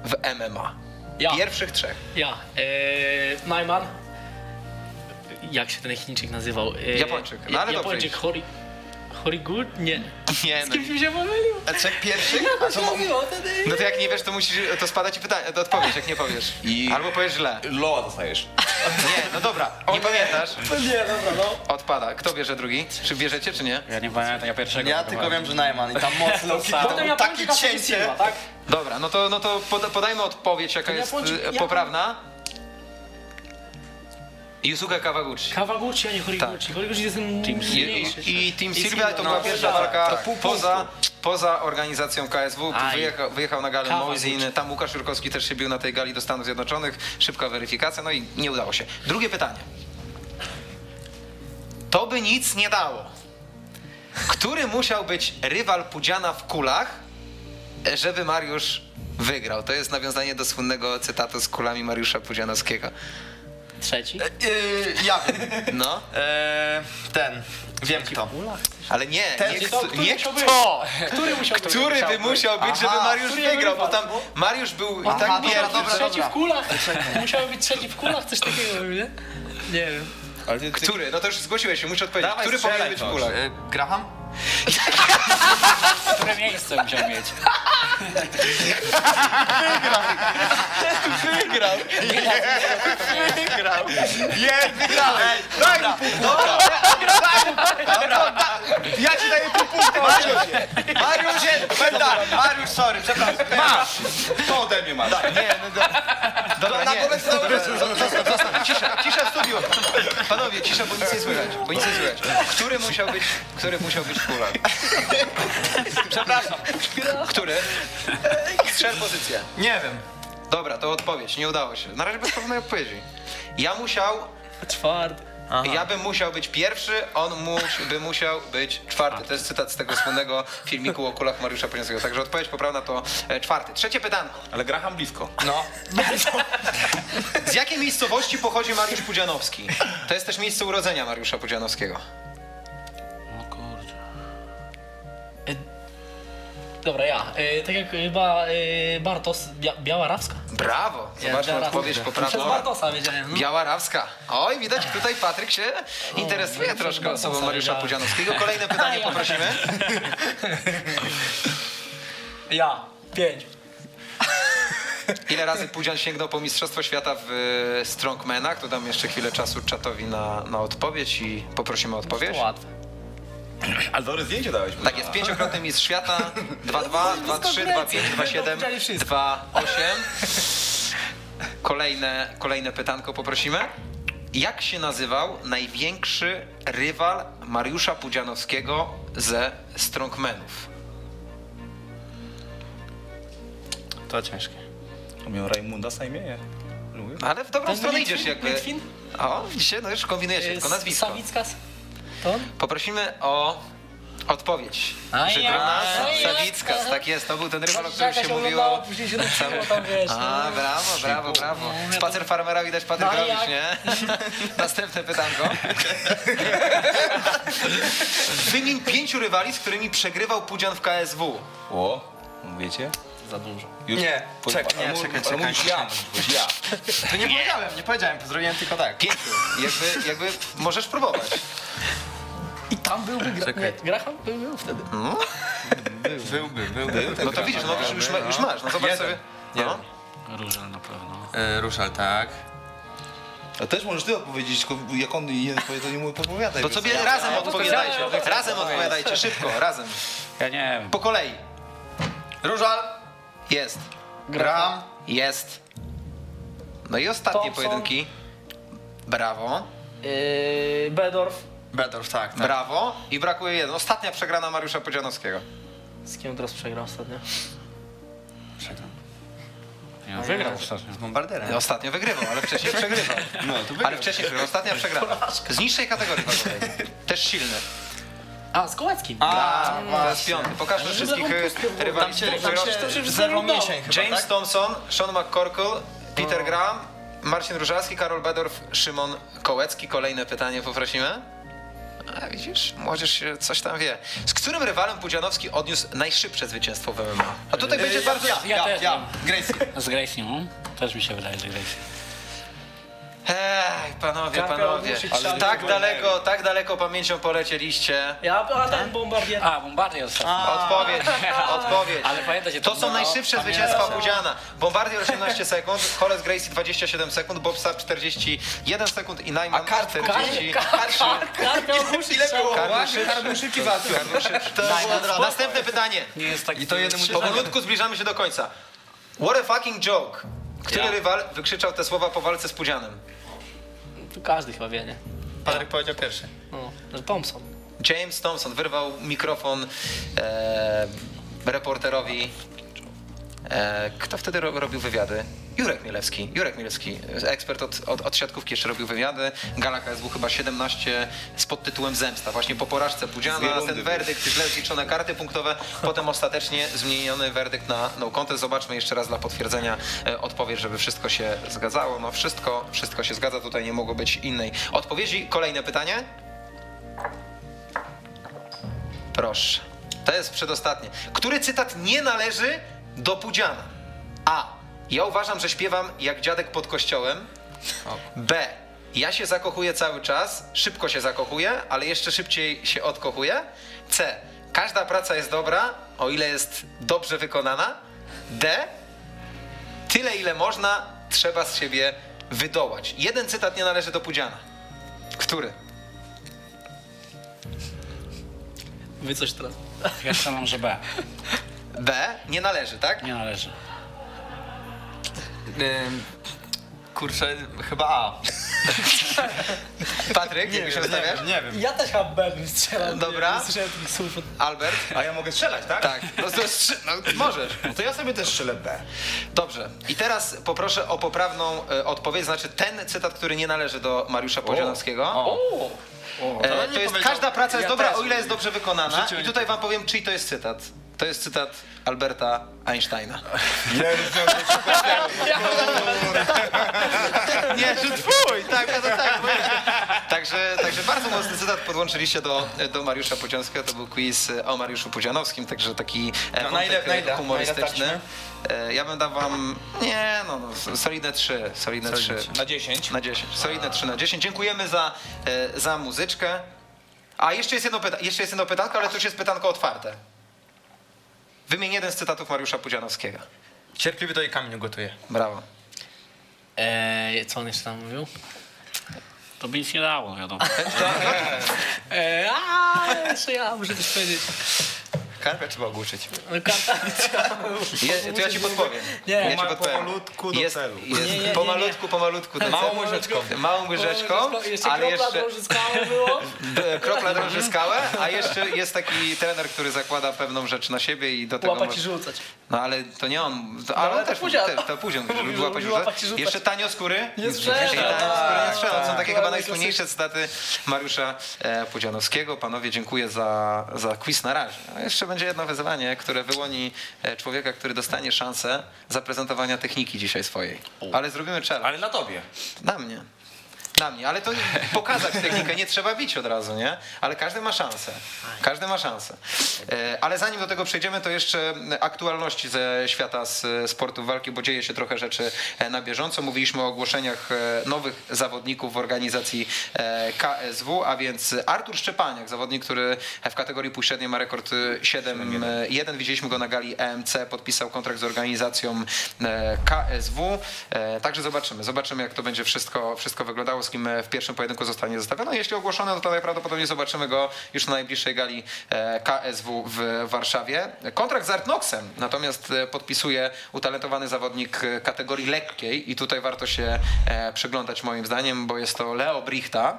w MMA. Ja. Pierwszych trzech. Ja. E, Najman. Jak się ten Chińczyk nazywał? E, Japończyk. No, ale dobrze Japończyk. Hori... Horigut? Nie. Nie, Z no, kimś mi się pomylił. A trzech pierwszych? Się nazywał wtedy? no to jak nie wiesz, to musisz, to spada ci pytanie, to odpowiedź, jak nie powiesz. I- Albo powiesz źle. Loa dostajesz. Nie, no dobra, nie pamiętasz. Nie, dobra, no. Odpada. Kto bierze drugi? Czy bierzecie, czy nie? Ja nie pamiętam, ja pierwszego Ja tylko wiem, że Najman i tam mocno Potem to był Japończyk, taki a potem cięcie. Tak? Dobra, no to, no to poda- podajmy odpowiedź, jaka Ten jest Japończyk- Japon- poprawna. Yusuke Kawaguchi. Kawaguchi, a nie Horiguchi. Horiguchi jest ten I, mniejszy. i, I Team Silvia to była no, pierwsza tak, walka pół poza, poza organizacją KSW. Wyjechał, wyjechał na galę. Moizin, tam Łukasz Jurkowski też się bił na tej gali do Stanów Zjednoczonych. Szybka weryfikacja, no i nie udało się. Drugie pytanie. To by nic nie dało. Który musiał być rywal Pudziana w kulach, żeby Mariusz wygrał? To jest nawiązanie do słynnego cytatu z kulami Mariusza Pudzianowskiego. Trzeci. Yy, ja wiem. No, Eee, ten. Wiem kto. ale nie, Ten- nie, To, kto, który nie musiał być? kto. Który musiał? Który by musiał być, żeby Aha, Mariusz wygrał, bo tam Mariusz był i tak dobra, pierwszy. dobra, Trzeci dobra. w kulach. Musiał być trzeci w kulach, coś takiego, nie? Nie wiem. Ale ty, ty, Który? No to już zgłosiłeś się, muszę odpowiedzieć. Dawaj, Który strzelaj powinien być w kulach? Graham? Które miejsce musiał mieć? Wygrał. Wygrał. Jest, wygrałem! Daj mi pół! Dobra, ja ci daję pół punkta! Mariusz! Mariusz! Pęta! Mariusz, sorry, przepraszam. masz! To ode mnie masz. Nie, no dobra. Na Zostaw, zostaw. Cisza, cisza w studiu. Panowie, cisza, bo nic nie słychać, bo nic nie słychać. Który musiał być, który musiał być kula? Przepraszam. Który? Strzel pozycję. Nie wiem. Dobra, to odpowiedź, nie udało się. Na razie bez pewnej odpowiedzi. Ja musiał, Czwarty. ja bym musiał być pierwszy, on mus, by musiał być czwarty. To jest cytat z tego słynnego filmiku o kulach Mariusza Poniewskiego. Także odpowiedź poprawna to e, czwarty. Trzecie pytanko. Ale Graham blisko. No. Z jakiej miejscowości pochodzi Mariusz Pudzianowski? To jest też miejsce urodzenia Mariusza Pudzianowskiego. Dobra, ja. Y, tak jak chyba y, Bartos, Bia Biała Rawska. Brawo! Zobaczmy Ja- odpowiedź Przez poprawną. Bartosa wiedziałem. No. Biała Rawska. Oj, widać tutaj Patryk się interesuje no, troszkę osobą Mariusza wiedziałem. Pudzianowskiego. Kolejne pytanie Ja. poprosimy. Ja. Pięć. Ile razy Pudzian sięgnął po Mistrzostwo Świata w e, Strongmanach? To dam jeszcze chwilę czasu czatowi na, na odpowiedź i poprosimy o odpowiedź. To łatwe. Ale dobre zdjęcie dałeś. Tak jest, pięciokrotny mistrz świata. 2-2, 2-3, 2-5, 2-7, 2-8. Kolejne, kolejne pytanko poprosimy. Jak się nazywał największy rywal Mariusza Pudzianowskiego ze Strongmanów? To ciężkie. On miał Rajmunda na imię, Ale w dobrą Ten stronę Litwin? idziesz jakby. Litwin? O, widzicie, no już kombinujecie, tylko Y, nazwisko. Sawickas? Poprosimy o odpowiedź. A Żydrunas, ja, a ja. Sawickas, tak jest, to był ten rywal, o którym się mówiło. później się tam, wiesz. A, no. brawo, brawo, brawo. No, Spacer farmera widać Patryk No, robisz, nie? Następne pytanko. Wymień pięciu rywali, z którymi przegrywał Pudzian w KSW. O, wiecie? Za dużo. Już Nie, po- czekaj, nie, czekaj, czekaj. mówisz ja, mówisz ja. To nie powiedziałem, nie powiedziałem, zrobiłem tylko tak. Pięciu. Jakby, jakby możesz próbować. I tam byłby gra... Czekaj. nie, Graham? Był, był wtedy. Byłby, byłby. No to widzisz, no już, już, ma, już masz, no zobacz Jeden. sobie. No. Różel na pewno. E, Ruszal, tak. A też możesz ty odpowiedzieć, tylko jak on jeden powie, to nie mu podpowiadaj. To bo sobie ja- razem ja odpowiadajcie. pokazałem, Razem odpowiadajcie, szybko, razem. Ja nie wiem. Po kolei. Ruszal, Jest. Graham, Jest. No i ostatnie Thompson. pojedynki. Brawo, Yy, Bedorf. Bedorf, tak, tak. brawo. I brakuje jeden. Ostatnia przegrana Mariusza Podzianowskiego. Z kim teraz przegrał ostatnio? Ja wygrał ostatnio. Z bombarderem. Ostatnio wygrywał, ale wcześniej przegrywał. No, to wygrał. Ale wcześniej przegrał. Ostatnia przegrana. Z niższej kategorii wagowej. Też silny. A, z Kołeckim. A, jest piąty. Pokażmy wszystkich e, rywali. Chyba, James tak? Thompson, Sean McCorkle, Peter Graham, Marcin Różalski, Karol Bedorf, Szymon Kołecki. Kolejne pytanie poprosimy. A widzisz, młodzież się coś tam wie. Z którym rywalem Pudzianowski odniósł najszybsze zwycięstwo w MMA? A tutaj będzie bardzo... Ja, Ja ja, ja. Gracie. Z Gracie, no? Też mi się wydaje, że Gracie. Ej, panowie, Kampion panowie. musi Ale trzymać tak daleko, tak daleko pamięcią polecieliście. Ja, a ten bombardier. A, Bombardier ostatnio. Odpowiedź, odpowiedź. Ale pamiętacie, To są no, najszybsze pamiętam. zwycięstwa Pudziana. Bombardier 18 sekund, Horace Gracie 27 sekund, Bob Sapp 41 sekund i Najman 40. Karszy. Ile było? Karol Właśnie, szybszy. Karol był szybki w walce. Karol szybszy. Następne pytanie. Nie jest tak... I to jednym Powolutku zbliżamy się do końca. What a fucking joke. Który Ja. rywal wykrzyczał te słowa po walce z Pudzianem? Tu każdy chyba wie, nie? Patryk powiedział pierwszy. No, że Thompson. James Thompson wyrwał mikrofon e, reporterowi. E, kto wtedy ro, robił wywiady? Jurek Mielewski. Jurek Mielewski, ekspert od, od, od siatkówki, jeszcze robił wywiady. Gala KSW chyba 17 z podtytułem Zemsta. Właśnie po porażce Pudziana, ten werdykt, źle zliczone karty punktowe, potem ostatecznie zmieniony werdykt na no contest. Zobaczmy jeszcze raz dla potwierdzenia e, odpowiedź, żeby wszystko się zgadzało. No wszystko, wszystko się zgadza, tutaj nie mogło być innej odpowiedzi. Kolejne pytanie. Proszę. To jest przedostatnie. Który cytat nie należy do Pudziana? A. Ja uważam, że śpiewam jak dziadek pod kościołem. B. Ja się zakochuję cały czas, szybko się zakochuję, ale jeszcze szybciej się odkochuję. C. Każda praca jest dobra, o ile jest dobrze wykonana. D. Tyle ile można, trzeba z siebie wydołać. Jeden cytat nie należy do Pudziana. Który? Wy coś teraz. Ja strzelam, że B. B. Nie należy, tak? Nie należy. Ym, kurczę, chyba A. Patryk, jak się ustawiasz? nie wiem. Ja też chyba B bym strzelał. Dobra. Nie słyszałem tych słów od Albert? A ja mogę strzelać, tak? Tak, no to jest, no, możesz. To ja sobie też strzelę B. Dobrze. I teraz poproszę o poprawną e, odpowiedź, znaczy ten cytat, który nie należy do Mariusza Podzianowskiego. E, To to nie jest, powiedział- każda praca jest ja dobra, o ile jest dobrze wykonana. I nie- tutaj wam powiem, czyj to jest cytat. To jest cytat Alberta Einsteina. Nie, że twój! Tak, no to tak. Także, także bardzo mocny cytat podłączyliście do, do Mariusza Pudzianowskiego. To był quiz o Mariuszu Pudzianowskim, także taki No, na ile- na ile? humorystyczny. E, Ja bym dał wam, nie no, no solidne 3, solidne 3. Na 10. Na 10, solidne 3 na 10. Dziękujemy za, e, za muzyczkę. A jeszcze jest, jedno pyta- jeszcze jest jedno pytanko, ale to już jest pytanko otwarte. Wymień jeden z cytatów Mariusza Pudzianowskiego. Cierpliwy to i kamień gotuje. Brawo. Eee, co on jeszcze tam mówił? To by nic nie dało, wiadomo. Eee, a, jeszcze ja muszę coś powiedzieć. Karpę trzeba ogłuszyć. No. Je, to ja ci podpowiem. Nie. ja ci podpowiem. pomalutku do jest, celu. Jest, Nie, nie, nie, pomalutku, pomalutku do Małą łyżeczką. Małą łyżeczką, Jeszcze ale kropla jeszcze krokla drąży skałę, a jeszcze jest taki trener, który zakłada pewną rzecz na siebie i do tego... Łapać może- i rzucać. No ale to nie on, to, ale ale on to też Pudzian. te, to później mówi, że lubi Lubi łapać i łapać i rzucać. Jeszcze tanio skóry? Nie. Jeszcze tanio skóry nie. To są takie chyba Tak, najsłynniejsze cytaty Mariusza e, Pudzianowskiego. Panowie, dziękuję za, za quiz na razie. A jeszcze będzie jedno wyzwanie, które wyłoni e, człowieka, który dostanie szansę zaprezentowania techniki dzisiaj swojej. Ale zrobimy challenge. Ale na tobie. Na mnie. Na mnie, ale to pokazać technikę nie trzeba bić od razu, nie? Ale każdy ma szansę. Każdy ma szansę. E, Ale zanim do tego przejdziemy, to jeszcze aktualności ze świata z sportu walki, bo dzieje się trochę rzeczy e, na bieżąco. Mówiliśmy o ogłoszeniach e, nowych zawodników w organizacji KSW, a więc Artur Szczepaniak, zawodnik, który w kategorii półśredniej ma rekord e, 7-1. Widzieliśmy go na gali EMC, podpisał kontrakt z organizacją KSW. Także zobaczymy, zobaczymy jak to będzie wszystko, wszystko wyglądało, e, w pierwszym pojedynku zostanie zestawiony. Jeśli ogłoszone, no to najprawdopodobniej zobaczymy go już na najbliższej gali e, KSW w Warszawie. Kontrakt z Artnoxem natomiast e, podpisuje utalentowany zawodnik kategorii lekkiej i tutaj warto się przyglądać moim zdaniem, bo jest to Leo Brichta.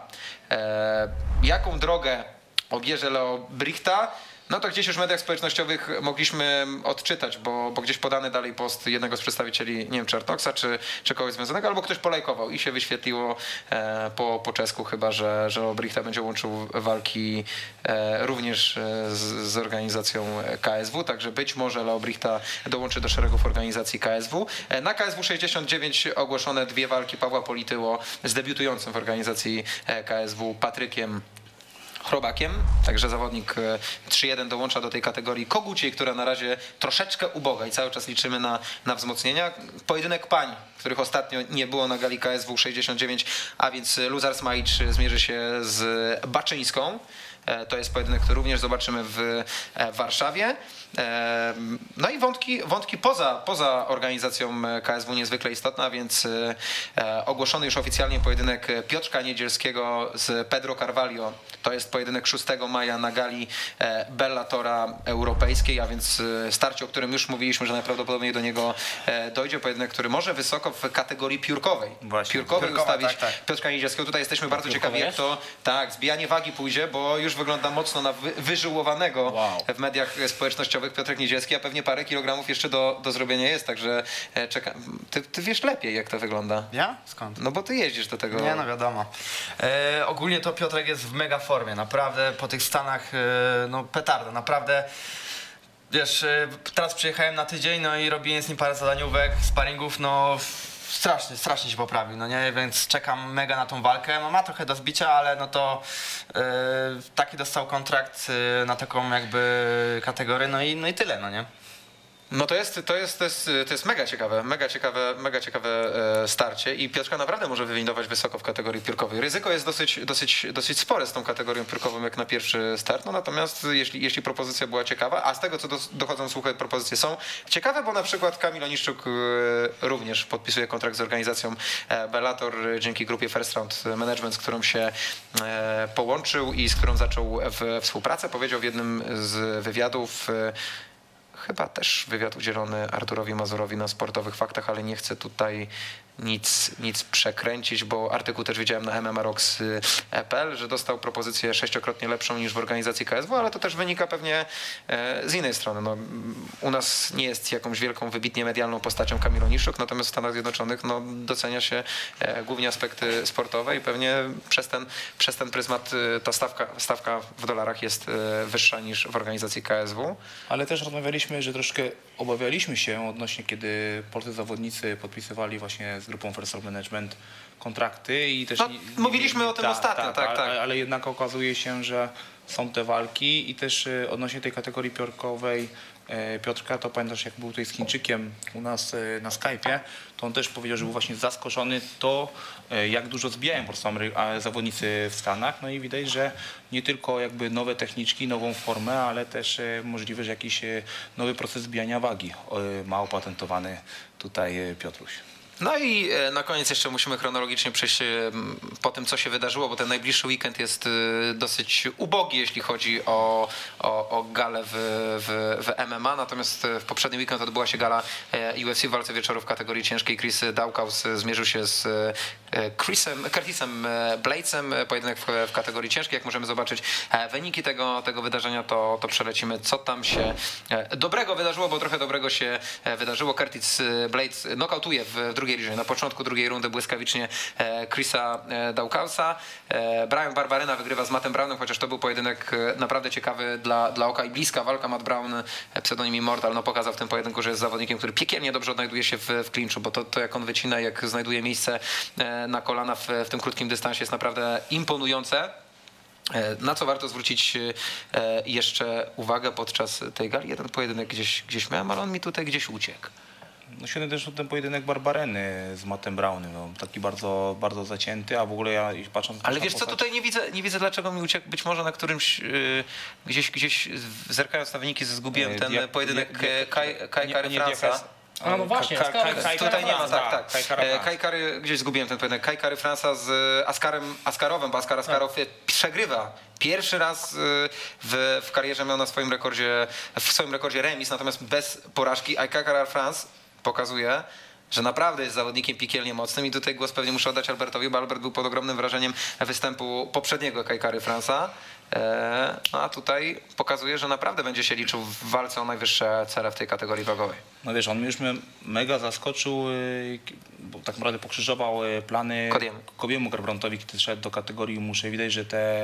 Jaką drogę obierze Leo Brichta? No to gdzieś już w mediach społecznościowych mogliśmy odczytać, bo, bo gdzieś podany dalej post jednego z przedstawicieli, nie wiem czy Artnoxa, czy, czy kogoś związanego, albo ktoś polajkował i się wyświetliło e, po, po czesku chyba, że, że Obrichta będzie łączył walki e, również e, z, z organizacją KSW, także być może Leobrichta dołączy do szeregów organizacji KSW. Na KSW 69 ogłoszone dwie walki Pawła Polityło z debiutującym w organizacji KSW Patrykiem Chrobakiem, także zawodnik e, 3-1 dołącza do tej kategorii Koguciej, która na razie troszeczkę uboga i cały czas liczymy na, na wzmocnienia. Pojedynek pań, których ostatnio nie było na gali KSW 69, a więc Luzar Smajcz zmierzy się z Baczyńską. E, To jest pojedynek, który również zobaczymy w e, Warszawie. E, No i wątki, wątki poza, poza organizacją KSW niezwykle istotne, a więc ogłoszony już oficjalnie pojedynek Piotrka Niedzielskiego z Pedro Carvalho. To jest pojedynek 6 maja na gali Bellatora Europejskiej, a więc starcie, o którym już mówiliśmy, że najprawdopodobniej do niego dojdzie. Pojedynek, który może wysoko w kategorii piórkowej. Właśnie. Piórkowej Piórkowa, ustawić tak, tak. Piotrka Niedzielskiego. Tutaj jesteśmy bardzo ciekawi, jak jest? to tak, zbijanie wagi pójdzie, bo już wygląda mocno na wy, wyżyłowanego Wow. w mediach społecznościowych Piotrek Niedzielski, a pewnie parę kilogramów jeszcze do, do zrobienia jest, także e, czekam. Ty, ty wiesz lepiej, jak to wygląda. Ja? Skąd? No bo ty jeździsz do tego. Nie, no wiadomo. E, ogólnie to Piotrek jest w mega formie, naprawdę po tych Stanach, e, no petarda, naprawdę. Wiesz, e, teraz przyjechałem na tydzień, no i robiłem z nim parę zadaniówek, sparingów, no strasznie, strasznie się poprawił, no nie, więc czekam mega na tą walkę. No ma trochę do zbicia, ale no to e, taki dostał kontrakt e, na taką jakby kategorię, no i, no i tyle, no nie. No to jest, to jest, to jest, to jest mega ciekawe, mega ciekawe, mega ciekawe e, starcie i Piotrka naprawdę może wywindować wysoko w kategorii piórkowej. Ryzyko jest dosyć, dosyć, dosyć spore z tą kategorią piórkową jak na pierwszy start, no natomiast jeśli, jeśli propozycja była ciekawa, a z tego co do, dochodzą słuchy, propozycje są ciekawe, bo na przykład Kamil Oniszczuk e, również podpisuje kontrakt z organizacją e, Bellator dzięki grupie First Round Management, z którą się połączył i z którą zaczął w, współpracę. Powiedział w jednym z wywiadów chyba też wywiad udzielony Arturowi Mazurowi na sportowych faktach, ale nie chcę tutaj nic, nic przekręcić, bo artykuł też widziałem na MMRox.pl, że dostał propozycję sześciokrotnie lepszą niż w organizacji KSW, ale to też wynika pewnie e, z innej strony. No, u nas nie jest jakąś wielką, wybitnie medialną postacią Kamil natomiast w Stanach Zjednoczonych no, docenia się e, głównie aspekty sportowe i pewnie przez ten, przez ten pryzmat e, ta stawka, stawka w dolarach jest wyższa niż w organizacji KSW. Ale też rozmawialiśmy, że troszkę obawialiśmy się odnośnie, kiedy polscy zawodnicy podpisywali właśnie z grupą First Management kontrakty i też... No, mówiliśmy o tym ostatnio, tak, ale, tak. Ale jednak okazuje się, że są te walki i też e, odnośnie tej kategorii piórkowej e, Piotrka, to pamiętasz jak był tutaj z Chińczykiem u nas e, na Skype'ie, to on też powiedział, że był właśnie zaskoczony to, e, jak dużo zbijają po prostu zawodnicy w Stanach. No i widać, że nie tylko jakby nowe techniczki, nową formę, ale też e, możliwe, że jakiś e, nowy proces zbijania wagi ma opatentowany tutaj Piotruś. No i e, na koniec jeszcze musimy chronologicznie przejść e, po tym, co się wydarzyło, bo ten najbliższy weekend jest e, dosyć ubogi, jeśli chodzi o, o, o galę w, w, w MMA. Natomiast w poprzedni weekend odbyła się gala UFC w walce wieczoru w kategorii ciężkiej. Chris Daukaus zmierzył się z Chrisem, Curtisem Bladesem, pojedynek w, w kategorii ciężkiej. Jak możemy zobaczyć wyniki tego, tego wydarzenia, to, to przelecimy, co tam się dobrego wydarzyło, bo trochę dobrego się wydarzyło. Curtis Blades nokautuje w drugiej. Na początku drugiej rundy błyskawicznie e, Chrisa e, Daukausa. E, Brian Barbaryna wygrywa z Mattem Brownem, chociaż to był pojedynek naprawdę ciekawy dla, dla oka i bliska walka. Matt Brown, pseudonim Immortal, no pokazał w tym pojedynku, że jest zawodnikiem, który piekielnie dobrze odnajduje się w, w klinczu, bo to, to jak on wycina, jak znajduje miejsce na kolana w, w tym krótkim dystansie jest naprawdę imponujące. Na co warto zwrócić jeszcze uwagę podczas tej gali? Jeden pojedynek gdzieś, gdzieś miałem, ale on mi tutaj gdzieś uciekł. No świetny też ten pojedynek Barbareny z Mattem Brownem, no, taki bardzo, bardzo zacięty, a w ogóle ja patrząc Ale wiesz co, postać- tutaj nie widzę, nie widzę dlaczego mi uciekł. Być może na którymś, yy, gdzieś, gdzieś zerkając na wyniki, zgubiłem E, ten dia- pojedynek dia- e, Kaj, Kaj Kary nie Franca. A, no właśnie, Ka- Ka-. Kaj- Tutaj nie ma, tak, tak. Kaj Kara E. Kaj gdzieś zgubiłem ten pojedynek. Kaj Kary Franca z e, Askarem, Askarowem, bo Askar Askarow e, przegrywa. Pierwszy raz e, w, w karierze miał na swoim rekordzie, w swoim rekordzie remis, natomiast bez porażki. A Kaj Kara France pokazuje, że naprawdę jest zawodnikiem piekielnie mocnym i tutaj głos pewnie muszę oddać Albertowi, bo Albert był pod ogromnym wrażeniem występu poprzedniego Kajkary Fransa. E, No a tutaj pokazuje, że naprawdę będzie się liczył w walce o najwyższe cele w tej kategorii wagowej. No wiesz, on już mnie mega zaskoczył, y, bo tak naprawdę pokrzyżował y, plany Kodiemu. Kobiemu Garbrantowi, kiedy szedł do kategorii muszę. Widać, że te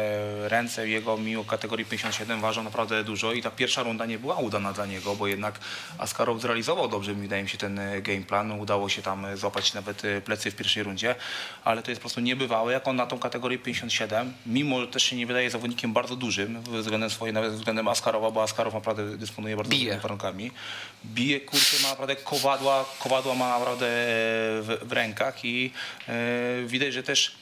ręce jego mimo kategorii 57 ważą naprawdę dużo i ta pierwsza runda nie była udana dla niego, bo jednak Askarow zrealizował dobrze, wydaje mi się, ten y, game plan. Udało się tam złapać nawet plecy w pierwszej rundzie, ale to jest po prostu niebywałe, jak on na tą kategorię 57, mimo że też się nie wydaje zawodnikiem bardzo dużym względem swojej, nawet względem Askarowa, bo Askarow naprawdę dysponuje bardzo Bije. dobrymi warunkami. Bije, kurczę, ma naprawdę kowadła, kowadła ma naprawdę w, w rękach i e, widać, że też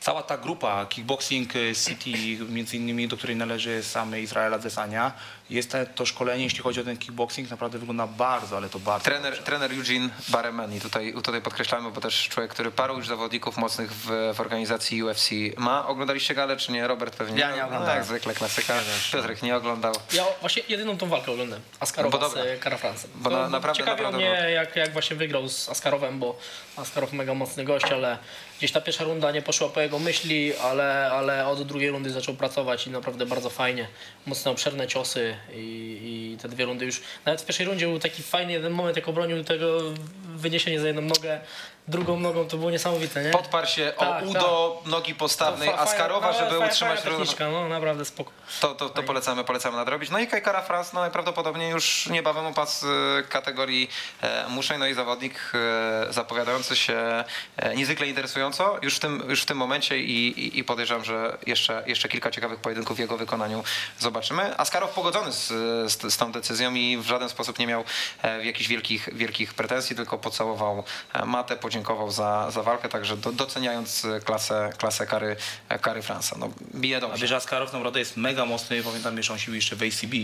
cała ta grupa Kickboxing City, między innymi do której należy sam Izraela Desania, jest to szkolenie, jeśli chodzi o ten kickboxing, naprawdę wygląda bardzo, ale to bardzo Trener, dobrze. trener Eugene Bareman i tutaj, tutaj podkreślamy, bo też człowiek, który paru już zawodników mocnych w, w organizacji UFC ma. Oglądaliście galę, czy nie? Robert pewnie Ja nie oglądałem. jak zwykle klasyka. Piotrek nie oglądał. Ja właśnie jedyną tą walkę oglądałem. Askarowa No z Kara Francem. Bo na- naprawdę- Ciekawiło naprawdę mnie, jak, jak właśnie wygrał z Askarowem, bo Askarow mega mocny gość, ale gdzieś ta pierwsza runda nie poszła po jego myśli, ale, ale od drugiej rundy zaczął pracować i naprawdę bardzo fajnie. Mocne, obszerne ciosy i, i te dwie rundy już... Nawet w pierwszej rundzie był taki fajny jeden moment, jak obronił tego wyniesienie za jedną nogę, drugą nogą, to było niesamowite, nie? Podparł się Tak, o udo nogi postawnej To fa- Askarowa, żeby utrzymać techniczka, no naprawdę spoko. To, to, to polecamy, polecamy nadrobić. No i Kajkara Franz no, najprawdopodobniej już niebawem upas e, kategorii e, muszej, no i zawodnik e, zapowiadający się e, niezwykle interesująco już w tym, już w tym momencie i, i, i podejrzewam, że jeszcze, jeszcze kilka ciekawych pojedynków w jego wykonaniu zobaczymy. Askarow pogodzony z, z, z tą decyzją i w żaden sposób nie miał e, jakichś wielkich, wielkich pretensji, tylko pocałował matę, podziękował za, za walkę, także do, doceniając klasę, klasę kary, kary Fransa. No, bije A dobrze. wiesz, Askarow naprawdę jest mega mocny, pamiętam, że on sił jeszcze w ACB.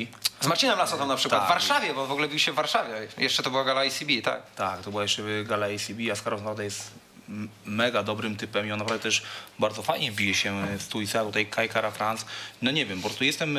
Z Marcinem Lasotą na przykład, Tak. w Warszawie, bo w ogóle bił się w Warszawie. Jeszcze to była gala ICB, tak? Tak, to była jeszcze gala ACB, Askarow naprawdę jest mega dobrym typem i on naprawdę też bardzo fajnie bije się w stójce, a tutaj Kai Kara France. No nie wiem, po prostu jestem...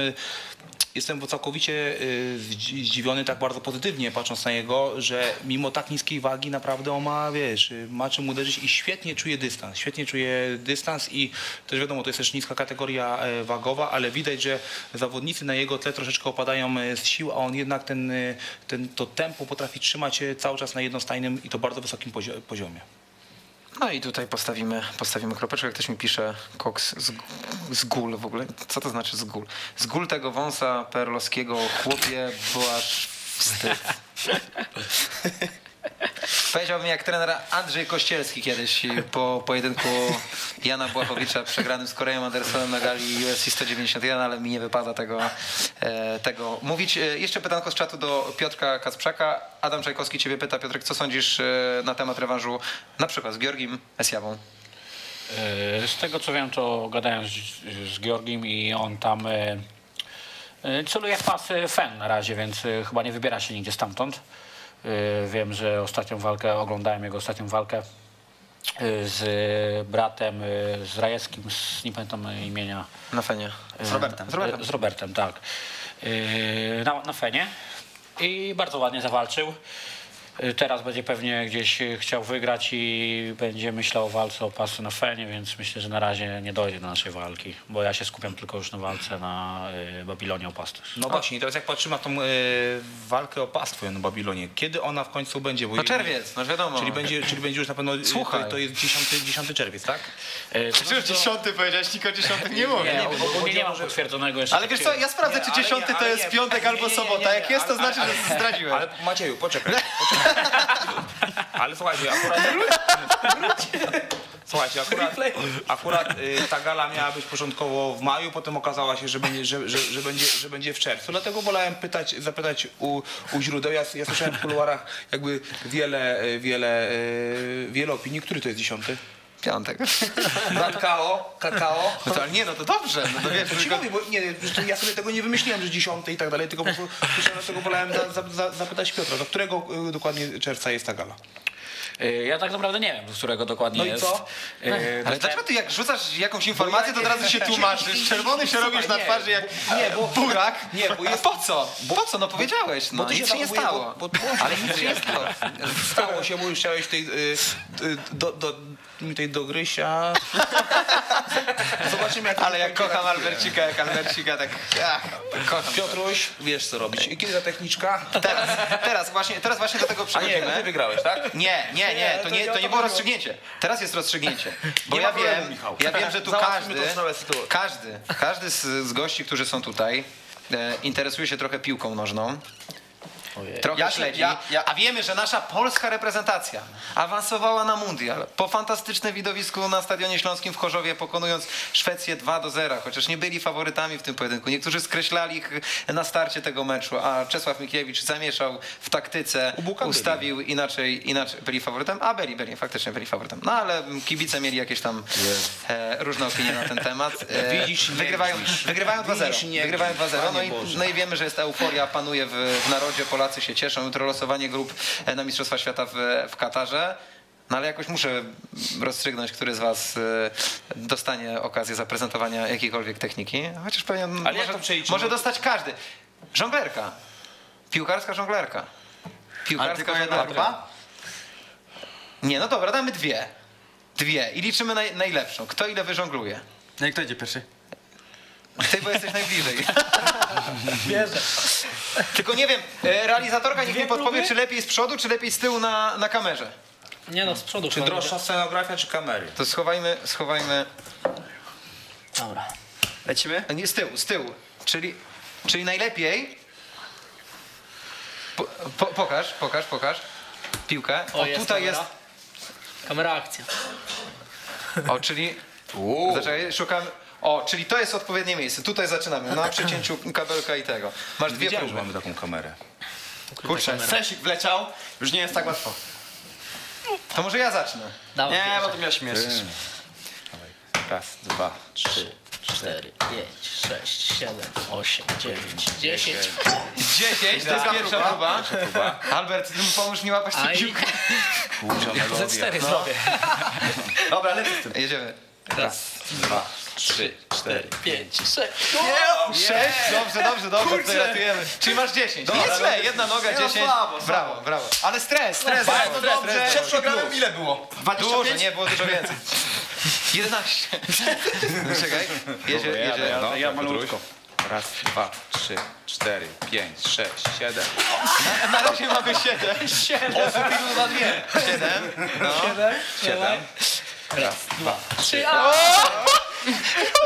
jestem całkowicie y, zdzi- zdziwiony tak bardzo pozytywnie, patrząc na jego, że mimo tak niskiej wagi naprawdę on ma, wiesz, y, ma czym uderzyć i świetnie czuje dystans. Świetnie czuje dystans i też wiadomo, to jest też niska kategoria e, wagowa, ale widać, że zawodnicy na jego tle troszeczkę opadają e, z sił, a on jednak ten, e, ten, to tempo potrafi trzymać cały czas na jednostajnym i to bardzo wysokim pozio- poziomie. No i tutaj postawimy, postawimy kropeczkę. Ktoś mi pisze Cox z, z gól w ogóle. Co to znaczy z gól? Z gól tego wąsa perlowskiego chłopie, bo aż wstyd. Powiedziałbym jak trener Andrzej Kościelski kiedyś po pojedynku Jana Błachowicza przegranym z Koreą Andersonem na gali UFC 191, ale mi nie wypada tego, e, tego mówić. E, jeszcze pytanko z czatu do Piotrka Kacprzaka. Adam Czajkowski ciebie pyta, Piotrek, co sądzisz e, na temat rewanżu na przykład z Georgim Esjawą? Z tego co wiem, to gadałem z, z Georgim i on tam celuje w pas Fen na razie, więc chyba nie wybiera się nigdzie stamtąd. E, Wiem, że ostatnią walkę, oglądałem jego ostatnią walkę e, z bratem, e, z Rajewskim, z, nie pamiętam imienia. Na fenie. Z Robertem. Z Robertem. Z Robertem, tak. Na, na Fenie. I bardzo ładnie zawalczył. Yy, Teraz będzie pewnie gdzieś yy, chciał wygrać i będzie myślał o walce o pasy na Fenie, więc myślę, że na razie nie dojdzie do naszej walki, bo ja się skupiam tylko już na walce na yy, Babilonie o pas też. No właśnie, i teraz jak patrzymy na tą e, walkę o pas twoją na Babilonie, kiedy ona w końcu będzie? Bo No czerwiec, no wiadomo. Czyli będzie, czyli będzie już na pewno, Słuchaj. to, to jest 10, 10 czerwiec, tak? Yy, to znaczy, dziesiąty powiedziałeś, nikt o dziesiątych nie mówi. nie, ogólnie nie mam potwierdzonego jeszcze. Ale wiesz co, ja sprawdzę, czy ale dziesiąty nie, to jest nie. piątek Nie, albo nie, nie, sobota. nie, Jak jest, to ale- znaczy, ale- że zdradziłem. Ale Macieju, poczekaj. poczekaj. Ale słuchajcie, akurat... Słuchajcie, akurat, akurat y, ta gala miała być początkowo w maju, potem okazała się, że będzie, że, że, że będzie, że będzie w czerwcu. Dlatego wolałem pytać, zapytać u, u źródeł. Ja, ja słyszałem w kuluarach jakby wiele, y, wiele, y, wiele opinii. Który to jest dziesiąty? Piątek. Kakao, kakao. No to, ale nie, no to dobrze. No to wiesz, To ci tylko... mówię, bo nie, ja sobie tego nie wymyśliłem, że dziesiąty i tak dalej, tylko po prostu dlatego wolałem za, za, za, zapytać Piotra, do którego y, dokładnie czerwca jest ta gala? Yy, Ja tak naprawdę nie wiem, z którego dokładnie No i jest. co? Yy, Ale dostałem- dlaczego ty jak rzucasz jakąś informację, to od razu się tłumaczysz? Czerwony się Słuchaj, robisz na twarzy jak nie, bo- burak. nie, bo jest- Po co? Po co? No powiedziałeś, no Bo nic się nie stało. Bo, bo, Ale nic się nie stało. Stało się, bo już chciałeś tej, y, y, do, do, mi tej dogrysia. Zobaczymy jak Ale jak kocham Albercika, jak Albercika, tak ach, kocham. Piotruś, wiesz co robić. I kiedy ta techniczka? Teraz, teraz, właśnie, teraz właśnie do tego A nie, przechodzimy. ty wygrałeś, tak? Nie, nie, nie, to nie, to nie było rozstrzygnięcie. Teraz jest rozstrzygnięcie. Bo Nie ja ma problemu, wiem, Michał. ja wiem, że tu każdy, każdy, każdy z, z gości, którzy są tutaj, e, interesuje się trochę piłką nożną. Trochę Ja śledzi. ja- ja- A wiemy, że nasza polska reprezentacja awansowała na mundial po fantastycznym widowisku na Stadionie Śląskim w Chorzowie, pokonując Szwecję 2 do 0, chociaż nie byli faworytami w tym pojedynku. Niektórzy skreślali ich na starcie tego meczu, a Czesław Mikiewicz zamieszał w taktyce, U Bułka byli. ustawił inaczej, inaczej. Byli faworytem? A byli, byli, faktycznie byli faworytem. No ale kibice mieli jakieś tam e, różne opinie na ten temat. E, Widzisz, wygrywają, widzisz. wygrywają 2-0. Widzisz, nie Wygrywają widzisz. 2-0. No no i wiemy, że jest euforia, panuje w, w narodzie, Polacy się cieszą. Jutro losowanie grup e, na Mistrzostwa Świata w, w Katarze. No ale jakoś muszę rozstrzygnąć, który z was e, dostanie okazję zaprezentowania jakiejkolwiek techniki. Chociaż pewnie Ale jak może, może dostać każdy. Żonglerka. Piłkarska żonglerka. Piłkarska żonglerka. grupa? Nie, no dobra, damy dwie. Dwie. I liczymy naj, najlepszą. Kto ile wyżongluje? No i kto idzie pierwszy? Ty, bo jesteś najbliżej. Bierze. Tylko nie wiem, e, realizatorka niech mi podpowie, czy lepiej z przodu, czy lepiej z tyłu na, na kamerze. Nie no, z przodu Czy droższa scenografia, czy kamery? To schowajmy, schowajmy. Dobra. Lecimy? Nie, z tyłu, z tyłu. Czyli, czyli najlepiej. Po, po, pokaż, pokaż, pokaż. Piłkę. O, O, jest tutaj kamera. jest. Kamera akcja. O, czyli. Zaczekaj, szukam. O, czyli to jest odpowiednie miejsce. Tutaj zaczynamy. Na przecięciu kabelka i tego. Masz dwie Wiedziałem, że próby. mamy taką kamerę. Kurczę, Sesik wleciał, już nie jest tak łatwo. to może ja zacznę. Dawaj, Nie, bo to mnie śmieszysz. Raz, dwa, trzy. 4, 5, 6, 7, 8, 9, 10. 10, to jest pierwsza próba. Albert, ty mi pomóż nie łapać i piłki. Kurza ze melodia. 4 zrobię. Dobra, lecę z tym. Jedziemy. Raz, dwa, trzy, cztery, pięć. Sześć, dobrze, dobrze, dobrze, tutaj ratujemy. Czyli masz 10. Nie jest źle, jedna noga, 10. Brawo, brawo. Ale stres, stres. Bardzo stres, dobrze. stres, Przed stres. programem ile było? Dużo, nie było dużo więcej. 11. Czekaj, jedzie, jedzie. No, ja ja malutko. Raz, dwa, trzy, cztery, pięć, sześć, siedem. Na razie mamy 7. 7. Osób ilu na dwie. 7. No. Siedem. Raz, dwa, trzy.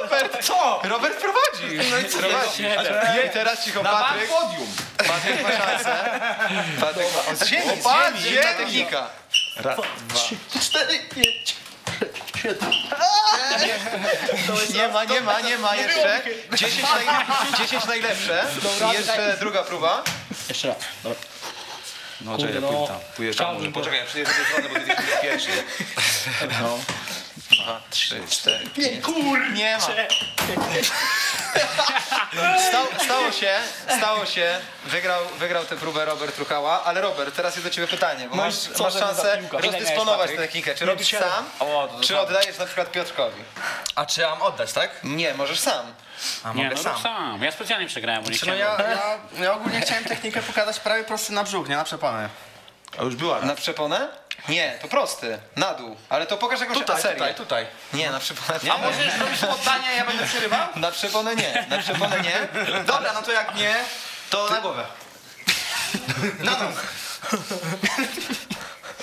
Robert, co? Robert prowadzi. prowadzi. Jej, teraz cicho, Patryk. podium. Patryk ma szansę. Patryk ma... Ziemi, ziemi, technika. Raz, dwa. Nie ma, nie ma, nie ma jeszcze. 10, naj... 10 najlepsze. I jeszcze druga próba. Jeszcze raz. Dobra. No, czekaj, no. pójdź tam. Pójdę tam. Może. Poczekaj, ja przyjdę do strony, bo ty jesteś pierwszy. No. Dwa, trzy, cztery, pięć. Kur... Nie ma. Stało, stało się, stało się, wygrał, wygrał tę próbę Robert Ruchała, ale Robert, teraz jest do ciebie pytanie, bo masz, co masz to za szansę rozdysponować tę technikę. Czy robisz sam, O, to czy oddajesz na przykład Piotrkowi? A czy ja mam oddać, tak? Nie, możesz sam. A Nie, mogę no sam. sam. Ja specjalnie przegrałem, bo nie Znaczy, no chciałem. ja, ja, ja ogólnie chciałem technikę pokazać prawie prosty na brzuch, nie na przepanę. A już była. Na przeponę? Nie, to prosty, na dół. Ale to pokaż jakąś Tutaj, serię. tutaj, tutaj. Nie, na przeponę A możesz robić poddanie, a ja będę przerywał? Na przeponę nie, na przeponę nie. Dobra, no to jak nie, to na głowę. Na.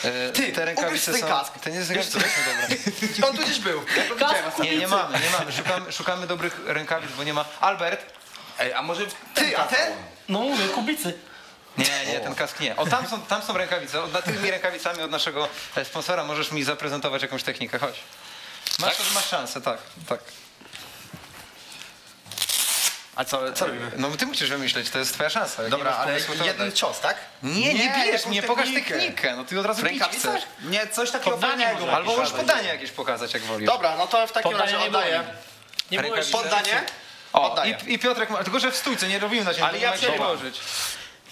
E, Ty, te rękawice są... kask. To nie jest rękawice, dobra. On tu gdzieś był. Nie, nie mamy, nie mamy. Szukamy, szukamy dobrych rękawic, bo nie ma. Albert? Ej, a może Ty, a ten? No mówię, kubicy. Nie, nie, ten kask nie. O, tam są, tam są rękawice. Od, tymi rękawicami od naszego e, sponsora możesz mi zaprezentować jakąś technikę. Chodź. Masz, masz szansę, tak, tak. A co, co robimy? No ty musisz wymyśleć, to jest twoja szansa. Jak Dobra, ale pomysłu, jeden cios, tak? Nie, nie, Nie, jakąś mnie, pokaż technikę. No ty od razu W bić chcesz. Nie, coś takiego fajnego. może. Albo możesz podanie jakieś pokazać, jak wolisz. Dobra, no to w takim Poddanie razie nie było. oddaję. Nie. Rękawice. Poddanie? O, i, i Piotrek ma, tylko że w stójce, nie robimy na ciebie, Ale ja nie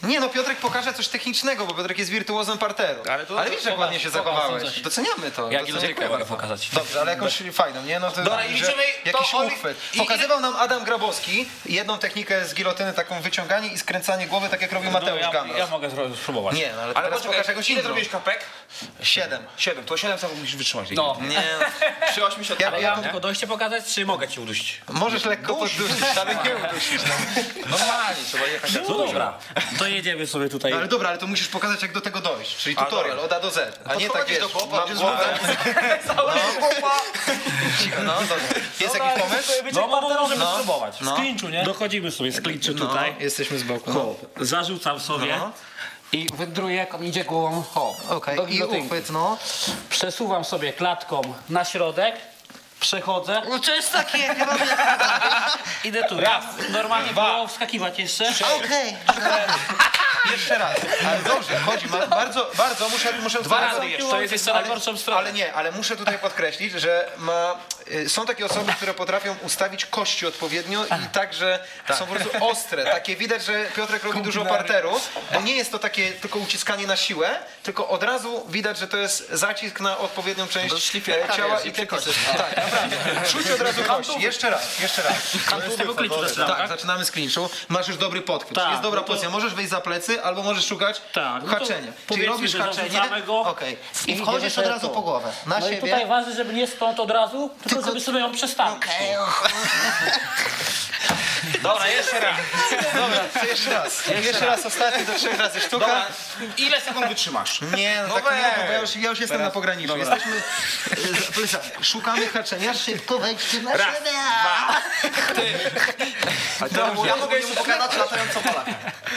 Nie no, Piotrek pokaże coś technicznego, bo Piotrek jest wirtuozem parteru. Ale to- ale wiesz, jak ładnie się zachowałeś. coś. Doceniamy to. Jak doceniamy. dziękuję mogę pokazać. Dobrze, ale jakąś fajną, nie? No to Dobra, i liczymy, to jakiś Oli- uchwyt. i- Pokazywał nam Adam Grabowski jedną technikę z gilotyny, taką wyciąganie i skręcanie głowy, tak jak robił Mateusz no, ja, Gamros. ja mogę spróbować. Nie, no ale, Ale teraz poczekaj, pokaż jakąś ile zrobiłeś kapek? Siedem. Siedem, to siedem sekund musisz wytrzymać. No. Nie, Przy 80 Ja- Ale ja- ja mam tylko dojście pokazać, czy mogę ci udusić? możesz lekko poddusić, ale nie udusisz. No. Normalnie, trzeba jechać No dobra, to jedziemy sobie tutaj. No ale dobra, ale to musisz pokazać jak do tego dojść, czyli tutorial od A do Z, a nie tak wiesz, do chłopa, mam głowę, cicho, no dobra. Jest jakiś pomysł? No, no, no, możemy No. spróbować. No. Z klinczu, nie? Dochodzimy sobie z klinczu tutaj. jesteśmy z boku. Hop, zarzucam sobie No. i wędruję, jak on idzie głową, hop, Okej, do i uchwyt, no. Przesuwam sobie klatką na środek, przechodzę, No to jest takie chyba... idę tu. Raz, normalnie było wskakiwać jeszcze. Okej. Jeszcze raz. Ale dobrze, chodzi. Ma, bardzo, bardzo muszę, muszę Dwa razy jeszcze, to jest jeszcze najgorszą stroną. Ale nie, ale muszę tutaj podkreślić, że ma, y, są takie osoby, które potrafią ustawić kości odpowiednio i tak, że są po prostu ostre. Takie widać, że Piotrek robi dużo parteru, bo nie jest to takie tylko uciskanie na siłę, tylko od razu widać, że to jest zacisk na odpowiednią część ciała i technice. Tak. Czuć od razu kości. Jeszcze raz, jeszcze raz. Z tego klinczu zaczynamy, Tak, zaczynamy z klinczu. Masz już dobry podchwyt. Tak, jest dobra no to- pozycja. Możesz wejść za plecy, albo możesz szukać Tak, no haczenia. Czyli powiedzmy, robisz haczenie. go Okej. I i wchodzisz od razu po głowę. Na No i siebie. tutaj ważne, żeby nie stąd od razu, tylko żeby sobie ją przestawić. Dobra, jeszcze raz. Dobra, jeszcze raz. Jeszcze raz ostatni do trzech razy sztuka. Dobra, ile sekund wytrzymasz? Nie, no, No tak nie bo ja już, ja już jestem na pograniczu. Jesteśmy. Szukamy haczenia. Szybko wejdźcie na Raz, siebie. Dobrze. Ja mogę mu pokazać latającą Polakę.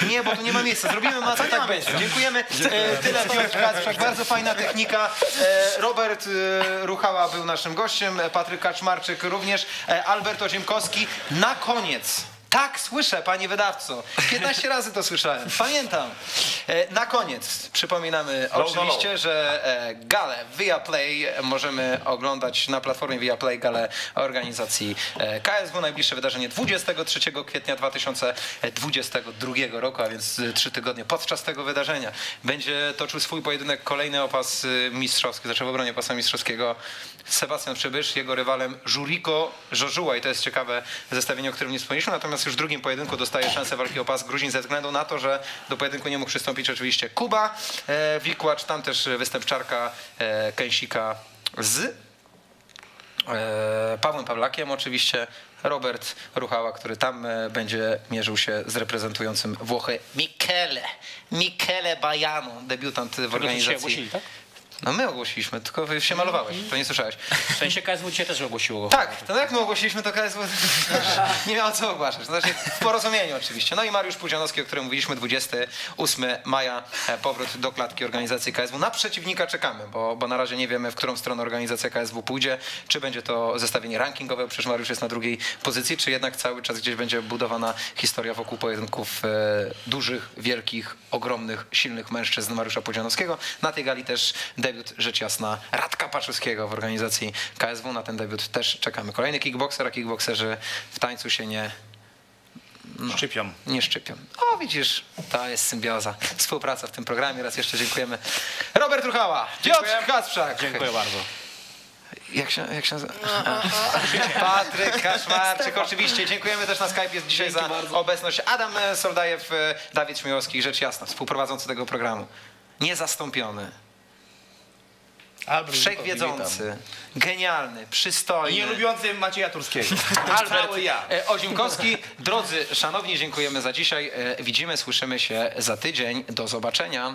Nie, bo tu nie ma miejsca. Zrobimy masę, tak będzie. Dziękujemy. E, tyle Piotr Kacprzak. Bardzo fajna technika. E, Robert e, Ruchała był naszym gościem, Patryk Kaczmarczyk również, Albert Oziemkowski. Na koniec. Tak, słyszę, panie wydawco. 15 razy to słyszałem. Pamiętam. E, Na koniec przypominamy Low, oczywiście, że e, galę Viaplay możemy oglądać na platformie Viaplay galę organizacji e, KSW. Najbliższe wydarzenie 23 kwietnia 2022 roku, a więc trzy tygodnie podczas tego wydarzenia będzie toczył swój pojedynek kolejny opas mistrzowski, znaczy w obronie pasa mistrzowskiego Sebastian Przybysz, jego rywalem Żuriko Żożuła i to jest ciekawe zestawienie, o którym nie wspomnieliśmy, natomiast już w drugim pojedynku dostaje szansę walki o pas Gruzin ze względu na to, że do pojedynku nie mógł przystąpić oczywiście Kuba e, Wikłacz, tam też występ Czarka e, Kęsika z e, Pawłem Pawlakiem oczywiście, Robert Ruchała, który tam e, będzie mierzył się z reprezentującym Włochy Michele, Michele Bajano, debiutant w organizacji. ogłosili, tak? No my ogłosiliśmy, tylko wy się malowałeś, to nie słyszałeś. W sensie KSW dzisiaj też ogłosiło. Tak, to jak my ogłosiliśmy, to KSW nie miało co ogłaszać. To znaczy w porozumieniu oczywiście. No i Mariusz Pudzianowski, o którym mówiliśmy, 28 maja, e, powrót do klatki organizacji KSW. Na przeciwnika czekamy, bo, bo na razie nie wiemy, w którą stronę organizacja KSW pójdzie. Czy będzie to zestawienie rankingowe, przecież Mariusz jest na drugiej pozycji, czy jednak cały czas gdzieś będzie budowana historia wokół pojedynków e, dużych, wielkich, ogromnych, silnych mężczyzn Mariusza Pudzianowskiego. Na tej gali też debiut, rzecz jasna, Radka Paczuskiego w organizacji KSW. Na ten debiut też czekamy. Kolejny kickboxer, a kickboxerzy w tańcu się nie, Szczypiam. nie szczypią. O, widzisz, to jest symbioza. Współpraca w tym programie. Raz jeszcze dziękujemy. Robert Ruchała, Piotr Kasprzak. Dziękuję bardzo. Jak się, jak się nazywa? Patryk Kaszmarczyk, oczywiście. Dziękujemy też na Skype dzisiaj za obecność. Adam Soldajew, Dawid Śmiałowski, rzecz jasna, współprowadzący tego programu. Niezastąpiony, wszechwiedzący, genialny, przystojny. Nie lubiący Macieja Turskiego. Albert ja. e, Oziumkowski. Drodzy szanowni, dziękujemy za dzisiaj. E, Widzimy, słyszymy się za tydzień. Do zobaczenia.